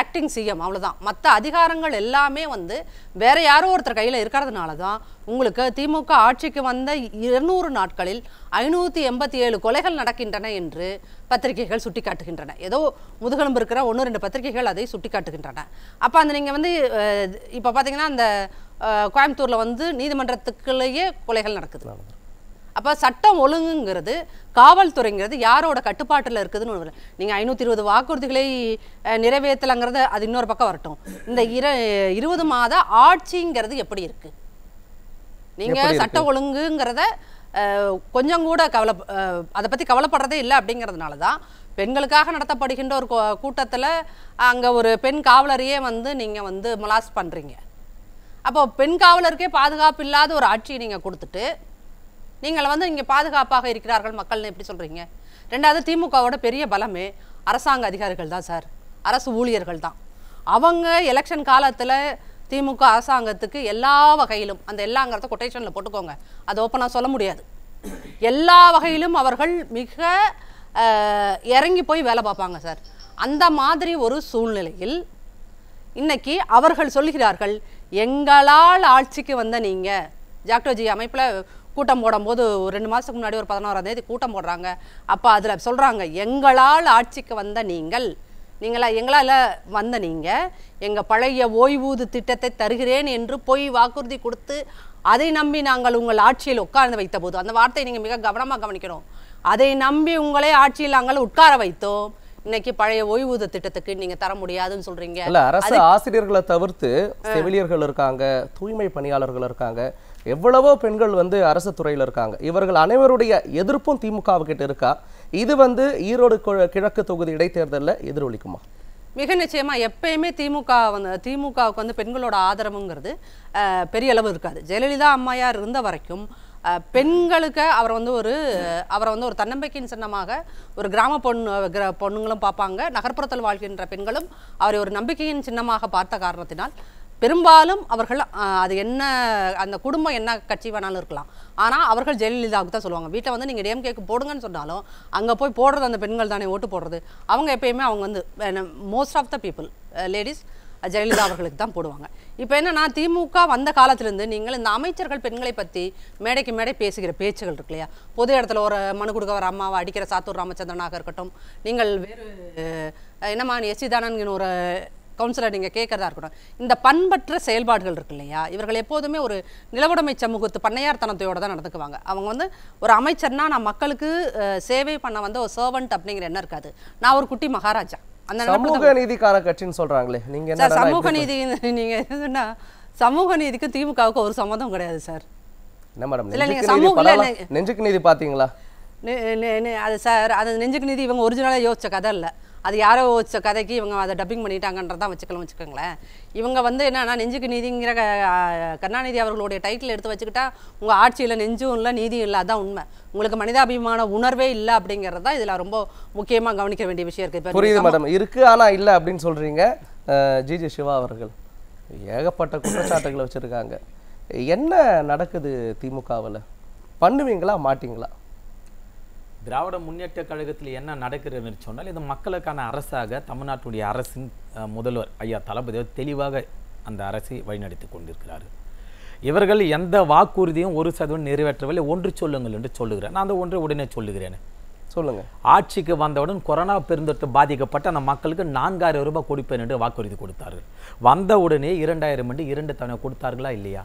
ஆக்டிங் சிஎம் அவ்வளோதான் மற்ற அதிகாரங்கள் எல்லாமே வந்து வேற யாரோ ஒருத்தர் கையில் இருக்கிறதுனால தான் உங்களுக்கு திமுக ஆட்சிக்கு வந்த இருநூறு நாட்களில் ஐநூற்றி எண்பத்தி ஏழு கொலைகள் நடக்கின்றன என்று பத்திரிகைகள் சுட்டிக்காட்டுகின்றன. ஏதோ முதுகெலும்பு இருக்கிற ஒன்று ரெண்டு பத்திரிகைகள் அதை சுட்டி காட்டுகின்றன அப்போ அந்த நீங்கள் வந்து இப்போ பார்த்தீங்கன்னா அந்த கோயம்புத்தூரில் வந்து நீதிமன்றத்துக்குள்ளேயே கொலைகள் நடக்குது. அப்போ சட்டம் ஒழுங்குங்கிறது காவல்துறைங்கிறது யாரோட கட்டுப்பாட்டில் இருக்குதுன்னு ஒன்று நீங்கள் ஐநூற்றி இருபது வாக்குறுதிகளை நிறைவேற்றலைங்கிறது அது இன்னொரு பக்கம் வரட்டும். இந்த இர இருபது மாத ஆட்சிங்கிறது எப்படி இருக்கு? எப்படி நீங்கள் இருக்கு? சட்ட ஒழுங்குங்கிறத கொஞ்சம் கூட கவலை அதை பற்றி கவலைப்படுறதே இல்லை அப்படிங்கிறதுனால தான் பெண்களுக்காக நடத்தப்படுகின்ற ஒரு கூட்டத்தில் அங்கே ஒரு பெண் காவலரையே வந்து நீங்கள் வந்து மலாஸ் பண்ணுறீங்க அப்போ பெண் காவலருக்கே பாதுகாப்பு இல்லாத ஒரு ஆட்சியை நீங்கள் கொடுத்துட்டு நீங்கள் வந்து இங்கே பாதுகாப்பாக இருக்கிறார்கள் மக்கள்னு எப்படி சொல்கிறீங்க ரெண்டாவது திமுகவோட பெரிய பலமே அரசாங்க அதிகாரிகள் தான் சார். அரசு ஊழியர்கள் தான். அவங்க எலெக்ஷன் காலத்தில் திமுக அரசாங்கத்துக்கு எல்லா வகையிலும் அந்த எல்லாங்கிறத கொட்டேஷனில் போட்டுக்கோங்க. அது ஓப்பனாக சொல்ல முடியாது. எல்லா வகையிலும் அவர்கள் மிக இறங்கி போய் வேலை பார்ப்பாங்க சார். அந்த மாதிரி ஒரு சூழ்நிலையில் இன்னைக்கு அவர்கள் சொல்கிறார்கள் எங்களால் ஆட்சிக்கு வந்த நீங்கள் ஜாக்டோஜி அமைப்பில் கூட்டம் போடும்போது ஒரு ரெண்டு மாசத்துக்கு முன்னாடி ஒரு பதினோராம் தேதி கூட்டம் போடுறாங்க. அப்ப அதுல சொல்றாங்க எங்களால் ஆட்சிக்கு வந்த நீங்கள் நீங்களா எங்களால் வந்த நீங்க எங்க பழைய ஓய்வூது திட்டத்தை தருகிறேன் என்று போய் வாக்குறுதி கொடுத்து அதை நம்பி நாங்கள் உங்கள் ஆட்சியில் உட்கார்ந்து வைத்த போது அந்த வார்த்தையை நீங்க மிக கவனமாக கவனிக்கணும். அதை நம்பி உங்களை ஆட்சியில் நாங்கள் உட்கார வைத்தோம். இன்னைக்கு பழைய ஓய்வூதிய திட்டத்துக்கு நீங்க தர முடியாதுன்னு சொல்றீங்க. இல்ல அரசு ஆசிரியர்களை தவிர்த்து செவிலியர்கள் இருக்காங்க தூய்மை பணியாளர்கள் இருக்காங்க எவ்வளவோ பெண்கள் வந்து அரசு துறையில் இருக்காங்க. இவர்கள் அனைவருடைய எதிர்ப்பும் திமுகவுக்கிட்ட இருக்கா? இது வந்து ஈரோடு கிழக்கு தொகுதி இடைத்தேர்தலில் எதிரொலிக்குமா? மிக நிச்சயமாக எப்பயுமே திமுக வந்து திமுகவுக்கு வந்து பெண்களோட ஆதரவுங்கிறது பெரிய அளவு இருக்காது. ஜெயலலிதா அம்மையார் இருந்த வரைக்கும் பெண்களுக்கு அவர் வந்து ஒரு அவரை வந்து ஒரு தன்னம்பிக்கையின் சின்னமாக ஒரு கிராம பொண்ணு கிர- பொண்ணுங்களும் பார்ப்பாங்க. நகர்ப்புறத்தில் வாழ்கின்ற பெண்களும் அவரை ஒரு நம்பிக்கையின் சின்னமாக பார்த்த காரணத்தினால் பெரும்பாலும் அவர்கள் அது என்ன அந்த குடும்பம் என்ன கட்சி வேணாலும் இருக்கலாம். ஆனால் அவர்கள் ஜெயலலிதாவுக்கு தான் சொல்லுவாங்க. வீட்டில் வந்து நீங்கள் டிஎம்கேக்கு போடுங்கன்னு சொன்னாலும் அங்கே போய் போடுறது அந்த பெண்கள் தானே ஓட்டு போடுறது. அவங்க எப்பயுமே அவங்க வந்து most of the people ladies Jayalalithaa அவர்களுக்கு தான் போடுவாங்க. இப்போ என்னென்னா திமுக வந்த காலத்திலேருந்து நீங்கள் இந்த அமைச்சர்கள் பெண்களை பற்றி மேடைக்கு மேடை பேசுகிற பேச்சுகள் இருக்கு இல்லையா? பொது இடத்துல ஒரு மனு கொடுக்க வர அம்மாவை அடிக்கிற சாத்தூர் ராமச்சந்திரனாக இருக்கட்டும் நீங்கள் வேறு என்னம்மா எஸ் சிதானந்தின் ஒரு கவுன்சிலர் நீங்கள் கேட்கறதா இருக்கட்டும். இந்த பண்பற்ற செயல்பாடுகள் இருக்கு இல்லையா? இவர்கள் எப்போதுமே ஒரு நிலவுடைமை சமூகத்து பண்ணையார்த்தனத்தையோட தான் நடந்துக்குவாங்க. அவங்க வந்து ஒரு அமைச்சர்னா நான் மக்களுக்கு சேவை பண்ண வந்த ஒரு சர்வன்ட் அப்படிங்கிற எண்ணம் இருக்காது. நான் ஒரு குட்டி மகாராஜா. அந்த சமூக நீதிக்கான கட்சின்னு சொல்றாங்களே நீங்க சார் சமூக நீதி நீங்க என்னன்னா சமூக நீதிக்கு திமுகவுக்கு ஒரு சம்மந்தம் கிடையாது சார். என்ன மேடம் நெஞ்சுக்கு நீதி நெ- அது சார் அது நெஞ்சுக்கு நீதி இவங்க ஒரிஜினலாக யோசிச்ச கதை இல்லை. அது யாரோ யோசிச்ச கதைக்கு இவங்க அதை டப்பிங் பண்ணிட்டாங்கன்றதான் வச்சுக்கலாம் வச்சுக்கோங்களேன். இவங்க வந்து என்னன்னா நெஞ்சுக்கு நீதிங்கிற கருணாநிதி அவர்களுடைய டைட்டில் எடுத்து வச்சுக்கிட்டா உங்க ஆட்சியில் நெஞ்சும் இல்லை நீதியும் இல்லை அதான் உண்மை. உங்களுக்கு மனிதாபிமான உணர்வே இல்லை அப்படிங்கிறது தான் இதில் ரொம்ப முக்கியமா கவனிக்க வேண்டிய விஷயம் இருக்கு. இப்ப புரியுது மேடம் இருக்கு ஆனா இல்ல அப்படின்னு சொல்றீங்க. அஹ், ஜிஜி சிவா அவர்கள். ஏகப்பட்ட குற்றச்சாட்டுகளை வச்சிருக்காங்க. என்ன நடக்குது திமுகவுல? பண்ணுவீங்களா மாட்டீங்களா? திராவிட முன்னேற்ற கழகத்தில் என்ன நடக்கிறதுன்னு சொன்னால் இது மக்களுக்கான அரசாக தமிழ்நாட்டுடைய அரசின் முதல்வர் ஐயா தளபதி தெளிவாக அந்த அரசை வழிநடத்தி கொண்டிருக்கிறார்கள் இவர்கள் எந்த வாக்குறுதியும் ஒரு சதவீதம் நிறைவேற்றவில்லை. ஒன்று சொல்லுங்கள் என்று சொல்லுகிறேன். நான் அந்த ஒன்றை உடனே சொல்லுகிறேன். சொல்லுங்க. ஆட்சிக்கு வந்தவுடன் கொரோனா பெருந்தொற்று பாதிக்கப்பட்ட அந்த மக்களுக்கு நான்காயிரம் ரூபாய் கொடுப்பேன் என்று வாக்குறுதி கொடுத்தார்கள். வந்த உடனே இரண்டாயிரம் என்று இரண்டு தவணை கொடுத்தார்களா இல்லையா?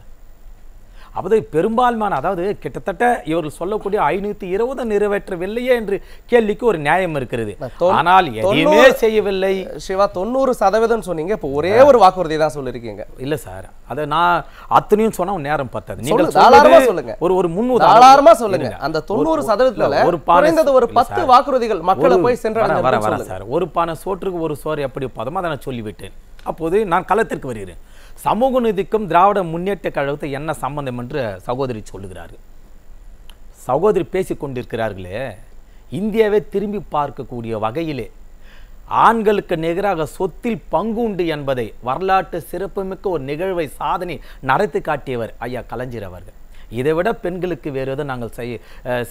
அதாவது பெரும்பான்மையான அதாவது கிட்டத்தட்ட இவர்கள் சொல்லக்கூடிய ஐநூத்தி இருபது நிறைவேற்றவில்லையே என்று கேள்விக்கு ஒரு நியாயம் இருக்கிறது. ஆனால் தொண்ணூறு- செய்யவில்லை. சிவா தொண்ணூறு சதவீதம் சொன்னீங்க. இப்போ ஒரே ஒரு வாக்குறுதி தான் சொல்லிருக்கீங்க. இல்ல சார். அதை நான் அத்தனையும் சொன்னா நேரம் பத்தாது. நீங்கள் சொல்லுங்க. ஒரு ஒரு முன்னூறு தாராளமா சொல்லுங்க. அந்த தொண்ணூறு சதவீதத்துல ஒரு குறைந்தது ஒரு பத்து. வாக்குறுதிகள் மக்களை போய் சென்றடைஞ்சது வர வர. சார். ஒரு பானை சோற்றுக்கு ஒரு சோறு எப்படி பதமா அதை நான் சொல்லிவிட்டேன். அப்போது நான் களத்திற்கு வருகிறேன். சமூக நீதிக்கும் திராவிட முன்னேற்ற கழகத்தை என்ன சம்பந்தம் என்று சகோதரி சொல்லுகிறார்கள். சகோதரி பேசிக் கொண்டிருக்கிறார்களே இந்தியாவை திரும்பி பார்க்கக்கூடிய வகையிலே ஆண்களுக்கு நிகராக சொத்தில் பங்கு உண்டு என்பதை வரலாற்று சிறப்புமிக்க ஒரு நிகழ்வை சாதனை நடத்தி காட்டியவர் ஐயா கலைஞர் அவர்கள். இதை விட பெண்களுக்கு வேறு எதுவும் நாங்கள்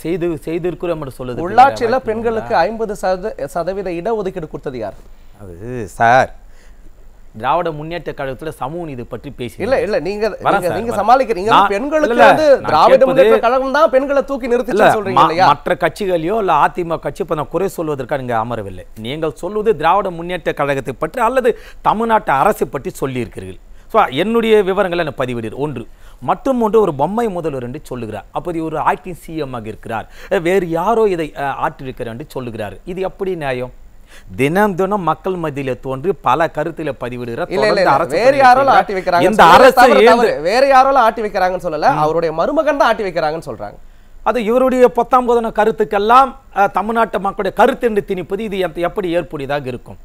செய்து செய்திருக்கிறோம் என்று சொல்லுது. உள்ளாட்சியில பெண்களுக்கு ஐம்பது சத சதவீத இடஒதுக்கீடு கொடுத்தது யார்? அது சார் திராவிட முன்னேற்ற கழகத்துல சமூக நீதி பற்றி பேசி இல்ல இல்ல நீங்க நீங்க-. சமாளிக்கிறீங்க பெண்களுக்கு வந்து திராவிட முன்னேற்ற கழகம் தான் பெண்களை தூக்கி நிறுத்திச்சு சொல்றீங்க மற்ற கட்சிகளையோ இல்ல அதிமுக கட்சி இப்ப நான் குறை சொல்வதற்காக நீங்க அமரவில்லை. நீங்கள் சொல்வது திராவிட முன்னேற்ற கழகத்தை பற்றி அல்லது தமிழ்நாட்டு அரசை பற்றி சொல்லியிருக்கிறீர்கள். ஸோ என்னுடைய விவரங்களை நான் பதிவிடு ஒன்று மற்றும் ஒன்று ஒரு பொம்மை முதல்வர் என்று சொல்லுகிறார். அப்போது ஒரு ஆக்டிங் சிஎம் ஆக இருக்கிறார். வேறு யாரோ இதை ஆற்றிருக்கிறார் என்று சொல்லுகிறார். இது எப்படி நியாயம்? தினம் தினம் மக்கள் மத்தியில தோன்றி பல கருத்துல பதிவிடுகிற வேற யாரோல ஆட்டி வைக்கிறாங்க இந்த அரசு வேற யாரோல ஆட்டி வைக்கிறாங்கன்னு சொல்லல. அவருடைய மருமகன் தான் ஆட்டி வைக்கிறாங்கன்னு சொல்றாங்க. அது இவருடைய பத்தாம் போதன கருத்துக்கெல்லாம் தமிழ்நாட்டு மக்களுடைய கருத்து என்று திணிப்பது இது எப்- எப்படி ஏற்புடையதாக இருக்கும்?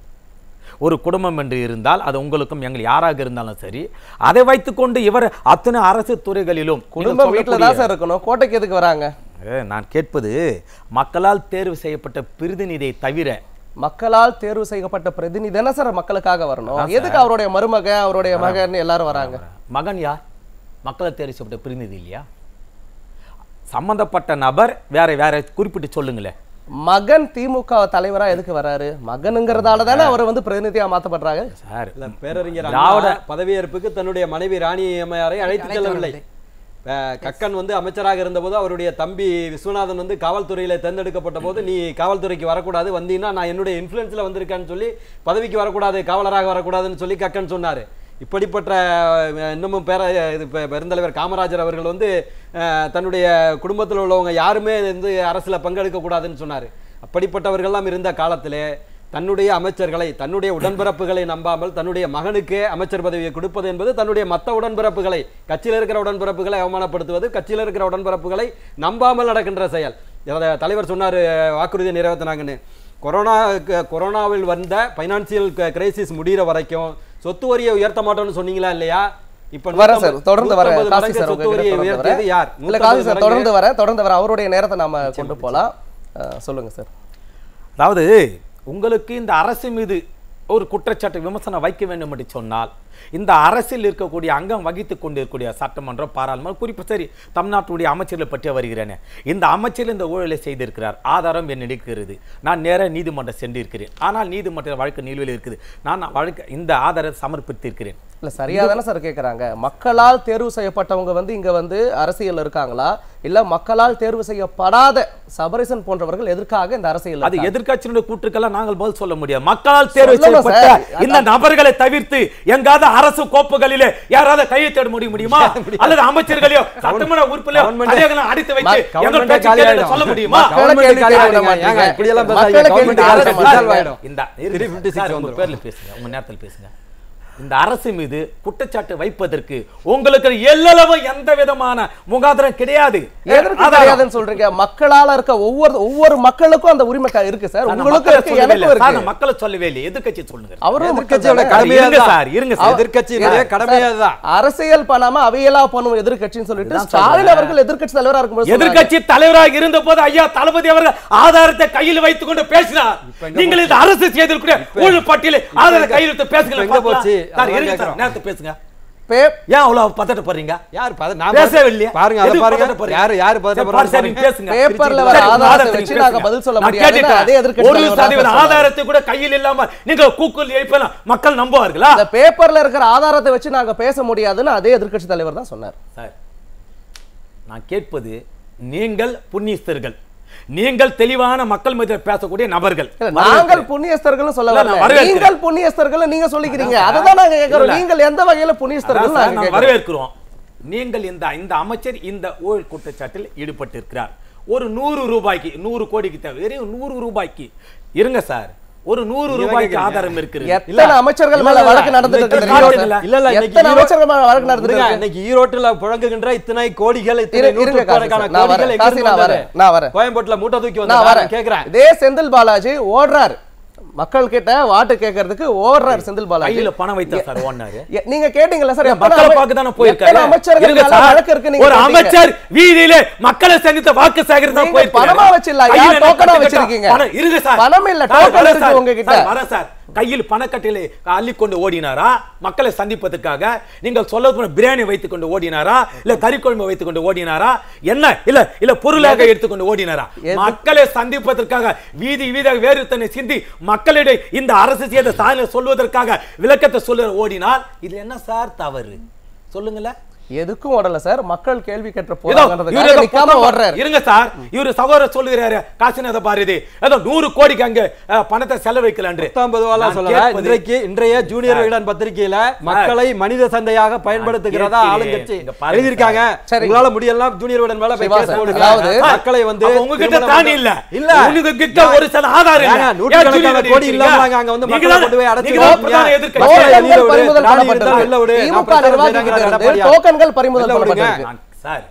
ஒரு குடும்பம் என்று இருந்தால் அது உங்களுக்கும் எங்கள் யாராக இருந்தாலும் சரி அதை வைத்துக்கொண்டு இவர் அத்தனை அரசு துறைகளிலும் குடும்பம் வீட்டுல தான் சார் இருக்கணும். கோட்டைக்கு எதுக்கு வராங்க? நான் கேட்பது மக்களால் தேர்வு செய்யப்பட்ட பிரதிநிதியை தவிர மக்களால் தேர்வு செய்யப்பட்ட பிரதிநிதி தானே சார் மக்களுக்காக வரணும். எதுக்கு அவருடைய மருமகன் அவருடைய மகன் எல்லாரும் வராங்க? மகன் யார்? மக்களால் தேர்வு செய்யப்பட்ட பிரதிநிதி இல்லையா? சம்பந்தப்பட்ட நபர் வேற வேற குறிப்பிட்டு சொல்லுங்களேன் மகன் திமுக தலைவரா எதுக்கு வராரு? மகனுங்கிறதால தானே அவர் வந்து பிரதிநிதியா மாத்தப்படுறாங்க? சார் பேரறிஞர் பதவியேற்புக்கு தன்னுடைய மனைவி ராணி அம்மையாரை அழைத்து செல்லவில்லை. கக்கன் வந்து அமைச்சராக இருந்தபோது அவருடைய தம்பி விஸ்வநாதன் வந்து காவல்துறையில் தேர்ந்தெடுக்கப்பட்ட போது நீ காவல்துறைக்கு வரக்கூடாது. வந்தீங்கன்னா நான் என்னுடைய இன்ஃப்ளூயன்ஸ்ல வந்திருக்கேன்னு சொல்லி பதவிக்கு வரக்கூடாது காவலராக வரக்கூடாதுன்னு சொல்லி கக்கன் சொன்னார். இப்படிப்பட்ட இன்னமும் பேர இது பெ- பெருந்தலைவர் காமராஜர் அவர்கள் வந்து தன்னுடைய குடும்பத்தில் உள்ளவங்க யாருமே வந்து அரசில் பங்கெடுக்கக்கூடாதுன்னு சொன்னார். அப்படிப்பட்டவர்கள்லாம் இருந்த காலத்திலே தன்னுடைய அமைச்சர்களை தன்னுடைய உடன்பிறப்புகளை நம்பாமல் தன்னுடைய மகனுக்கே அமைச்சர் பதவியை கொடுப்பது என்பது தன்னுடைய மற்ற உடன்பிறப்புகளை கட்சியில் இருக்கிற உடன்பிறப்புகளை அவமானப்படுத்துவது கட்சியில் இருக்கிற உடன்பிறப்புகளை நம்பாமல் நடக்கின்ற செயல். தலைவர் சொன்னார் வாக்குறுதியை நிறைவேற்றினாங்கன்னு கொரோனா கொரோனாவில் வந்த ஃபைனான்சியல் கிரைசிஸ் முடிகிற வரைக்கும் சொத்து வரியை உயர்த்த மாட்டோம்னு சொன்னீங்களா இல்லையா? இப்ப வரேன் சார் தொடர்ந்து வரேன் 150 காசி மடங்கு சார் சொத்து உங்ககிட்ட வரியை தொடர்ந்து உயர்த்தியது வரேன். யார்? இல்ல காசி 150 சார் மடங்கு தொடர்ந்து வரேன் தொடர்ந்து வரேன் அவருடைய நேரத்தை நாம கொண்டு போலாம். சொல்லுங்க சார். அதாவது உங்களுக்கு இந்த அரசு மீது ஒரு குற்றச்சாட்டு விமர்சனம் வைக்க வேண்டும் என்று சொன்னால் இந்த அரசில் இருக்கக்கூடிய அங்கம் வகித்துக் கொண்டிருக்கக்கூடிய சட்டமன்றம் பாராளுமன்றம் குறிப்பு சரி தமிழ்நாட்டுடைய அமைச்சர்களை பற்றி வருகிறேனே. இந்த அமைச்சர் இந்த ஊழலை செய்திருக்கிறார். ஆதாரம் என்னிடம் இருக்கிறது நான் நேர நீதிமன்றம் சென்றிருக்கிறேன். ஆனால் நீதிமன்ற வழக்கு நிலுவையில் இருக்குது. நான் வழக்கு இந்த ஆதாரத்தை சமர்ப்பித்திருக்கிறேன். இல்ல சரியா தானே சார் கேக்குறாங்க. மக்களால் தேர்வு செய்யப்பட்டவங்க வந்து இங்க வந்து அரசியல் இருக்காங்களா? இல்ல மக்களால் தேர்வு செய்யப்படாத சபரிசன் போன்றவர்கள் எதற்காக இந்த அரசியல் அது எதிர்க்கட்சியினுடைய கூற்றுக்கெல்லாம் நாங்கள் பதில் சொல்ல முடியாது. மக்களால் தேர்வு செய்யப்பட்ட. இந்த நபர்களை தவிர்த்து எங்காவது அரசு கோப்புகளிலே யாராவது கையெழுத்திட முடிய முடியுமா அல்லது அமைச்சர்களையோ சட்டமன்ற தலைவர்களை அடித்து வைத்து எங்கள் பேச்சு. சொல்ல முடியுமா. இந்த இருங்க, 356 சார், உங்க வந்துரும். பேர்ல பேசுங்க. உங்க நேரத்தில் பேசுங்க. இந்த அரசு மீது குற்றச்சாட்டு வைப்பதற்கு உங்களுக்கு எல்லளவு எந்த விதமான முகாந்திரம் கிடையாது சொல்றீங்க மக்களால இருக்க ஒவ்வொரு ஒவ்வொரு மக்களுக்கும் அந்த உரிமை இருக்கு சார் உங்களுக்கு மக்களை இருக்கு சொல்லவே இல்லை. எதிர்க்கட்சி சொல்லுங்க அவரும் மக்கள் எதிர்க்கட்சியோட தானே. கடமையே இருங்க அதுதான். சார், இருங்க சார். எதிர்க்கட்சியினுடைய கடமையே அதுதான் அரசியல் பண்ணாம அவையலா பண்ணும் எதிர்க்கட்சின்னு சொல்லிட்டு ஸ்டாலின். அவர்கள் எதிர்க்கட்சி தலைவரா இருக்கும்போது சொன்னாங்க. எதிர்க்கட்சி தலைவராக இருந்த போது ஐயா தளபதி அவர்கள் ஆதாரத்தை கையில் வைத்துக் கொண்டு பேசினார் நீங்கள் இந்த அரசு செய்திருக்கிற ஊழல் பட்டியலை ஆதாரத்தை கையில் எடுத்து பேசுங்க இப்ப எங்க போச்சு? நேரத்தை பேசுங்க. பே- ஏன் அவ்வளவு பதட்டப்படுறீங்க யார் பத- நான் பேசவே இல்லையா. பாருங்க அதை எதுக்கு பாருங்க. பதட்டப்படுறீங்க? யாரு யாரு சரி, பதட்டப்படுறாங்க பாரு, சரி, நீங்க பாருங்க. பேசுங்க. பேப்பர்ல சரி, வர சரி, ஆதாரத்தை வச்சு நீங்க. பதில் சொல்ல. அதே ஒரு சதவீத கூட கையில் இல்லாம நீங்க கூக்குள் எழுப்பலாம் மக்கள் நம்புவார்களா? இந்த பேப்பர்ல இருக்கிற ஆதாரத்தை வச்சு நாங்க பேச முடியாதுன்னு அதே எதிர்க்கட்சி தலைவர் தான் சொன்னார். சார் நான் கேட்பது நீங்கள் புண்ணியஸ்தர்கள். நீங்கள் தெளிவான மக்கள் மத்தியில் பேசக்கூடிய நபர்கள். நாங்கள் புண்ணியஸ்தர்கள் சொல்ல. நீங்கள் புண்ணியஸ்தர்கள் நீங்க சொல்லிக்கிறீங்க. அதுதான் நாங்க கேக்குறோம். இல்ல. நீங்கள் எந்த வகையில புண்ணியஸ்தர்கள் நாங்க. வரவேற்கிறோம். நீங்கள் இந்த இந்த அமைச்சர் இந்த ஊழல் குற்றச்சாட்டில் ஈடுபட்டிருக்கிறார். ஒரு நூறு ரூபாய்க்கு நூறு கோடிக்கு தேவை. வெறும் நூறு ரூபாய்க்கு. இருங்க சார். ஒரு நூறு ரூபாய்க்கு. ஆதாரம் இருக்கிறது எத்தனை அமைச்சர்கள் மேல வழக்கு நடந்துட்டு இருக்கு. இல்ல எத்தனை அமைச்சர்கள் மேல வழக்கு நடந்துட்டு இருக்கு? இன்னைக்கு ஈரோட்டுல புழங்குகின்ற இத்தனை கோடிகள் இத்தனை நூற்றுக்கணக்கான நான் கோடிகள் நான்? வரேன், நான். கோயம்பேட்டுல மூட்டை தூக்கி நான் வந்து வரேன் கேக்குறேன் இதே செந்தில் பாலாஜி ஓடுறாரு மக்கள் கிட்ட வாட்டு கேட்கறதுக்கு ஓடுறாரு செந்தில் பாலாஜி கையில பணம் வைத்தா சார் ஓடினாரு நீங்க கேட்டீங்கல்ல சார் மக்களை பார்க்க தானே போயிருக்காரு அமைச்சர்கள் இருங்க மேல சார். வழக்கு இருக்கு நீங்க ஒரு. அமைச்சர் வீதியிலே மக்களை சந்தித்த வாக்கு சேகரித்து தான் போயிருக்காரு. பணமா வச்சிடலாம். டோக்கனா? வச்சிருக்கீங்க? இருங்க சார் பணம் இல்ல, டோக்கன் இருக்கு. உங்ககிட்ட. வரேன் சார் கையில் பணக்கட்டிலே அள்ளிக்கொண்டு ஓடினாரா? மக்களை சந்திப்பதற்காக நீங்கள் சொல்ல போன பிரியாணி வைத்துக் கொண்டு ஓடினாரா? இல்ல கறி குழம்பு வைத்துக் கொண்டு ஓடினாரா? என்ன? இல்ல இல்ல பொருளாக எடுத்துக்கொண்டு ஓடினாரா? மக்களை சந்திப்பதற்காக வீதி வீதியாக வேறு தன்னை சிந்தி மக்களிடையே இந்த அரசு செய்த சாதனை சொல்வதற்காக விளக்கத்தை சொல்ல ஓடினால் இது என்ன சார் தவறு? சொல்லுங்களேன். எதுக்கும் ஓடல சார். மக்கள் கேள்வி கேட்ட ஓடுறாரு. இருங்க சார். இவரு சகோதரர் சொல்லுகிறாரு. காசிநாத பாரதி. ஏதோ நூறு கோடிக்கு அங்க பணத்தை செலவழிக்கலான்று நான் சொல்லல. இன்றைக்கு இன்றைய ஜூனியர் விகடன் பத்திரிகையில மக்களை மனித சந்தையாக பயன்படுத்துகிறதா. ஆளுங்கட்சி எழுதியிருக்காங்க. உங்களால முடியலாம் ஜூனியர் விகடன் மேல போய் மக்களை வந்து உங்ககிட்ட பண்ண- இல்ல? இல்ல. உங்ககிட்ட ஒரு சில ஆதாரம் நூற்றுக்கணக்கான கோடி? இல்லாம அங்க வந்து மக்களை கொண்டு போய் அடைச்சு வெளில விடு. டோக்கன்கள் பறிமுதல். பண்ணப்பட்டிருக்கு. சார்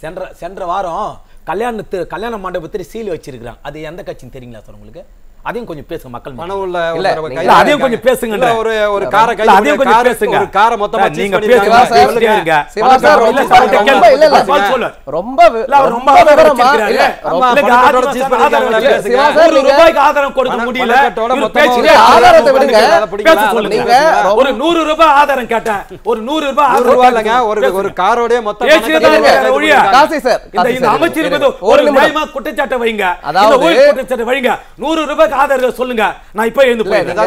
சென்ற சென்ற வாரம் கல்யாணத்து கல்யாண மண்டபத்தில் சீல் வச்சிருக்கிறாங்க அது எந்த கட்சின்னு தெரியுங்களா சார் உங்களுக்கு அதையும் கொஞ்சம் பேசுங்க மக்கள் பணம் உள்ள இல்ல, அதையும். கொஞ்சம் பேசுங்க ஒரு ஒரு காரை கையில அதையும் கொஞ்சம் பேசுங்க ஒரு காரை மொத்தமா நீங்க பண்ணி பேசுங்க, ரொம்ப ரொம்ப விவரமா. இல்ல ரூபாய்க்கு ஆதாரம் கொடுக்க முடியல மொத்தமா. ஆதாரத்தை விடுங்க. நீங்க ஒரு நூறு ரூபாய் ஆதாரம் கேட்டேன் ஒரு நூறு ரூபாய் ஆதாரம் ரூபாய் இல்லைங்க ஒரு. ஒரு காரோடைய மொத்த பேசியதான் பணக்கட்டோட இருங்க. கைது ஒழிய. பண்ணிருக்காங்க. காசி சார், இந்த காசி இந்த சார், அமைச்சர் இருங்க. மீது ஒரு. நியாயமா குற்றச்சாட்டை வைங்க அதாவது- குற்றச்சாட்டை வைங்க நூறு ரூபாய்க்கு ஆதாரம் சொல்லுங்க. நான் இப்ப எழுந்து போயிடுறேன்.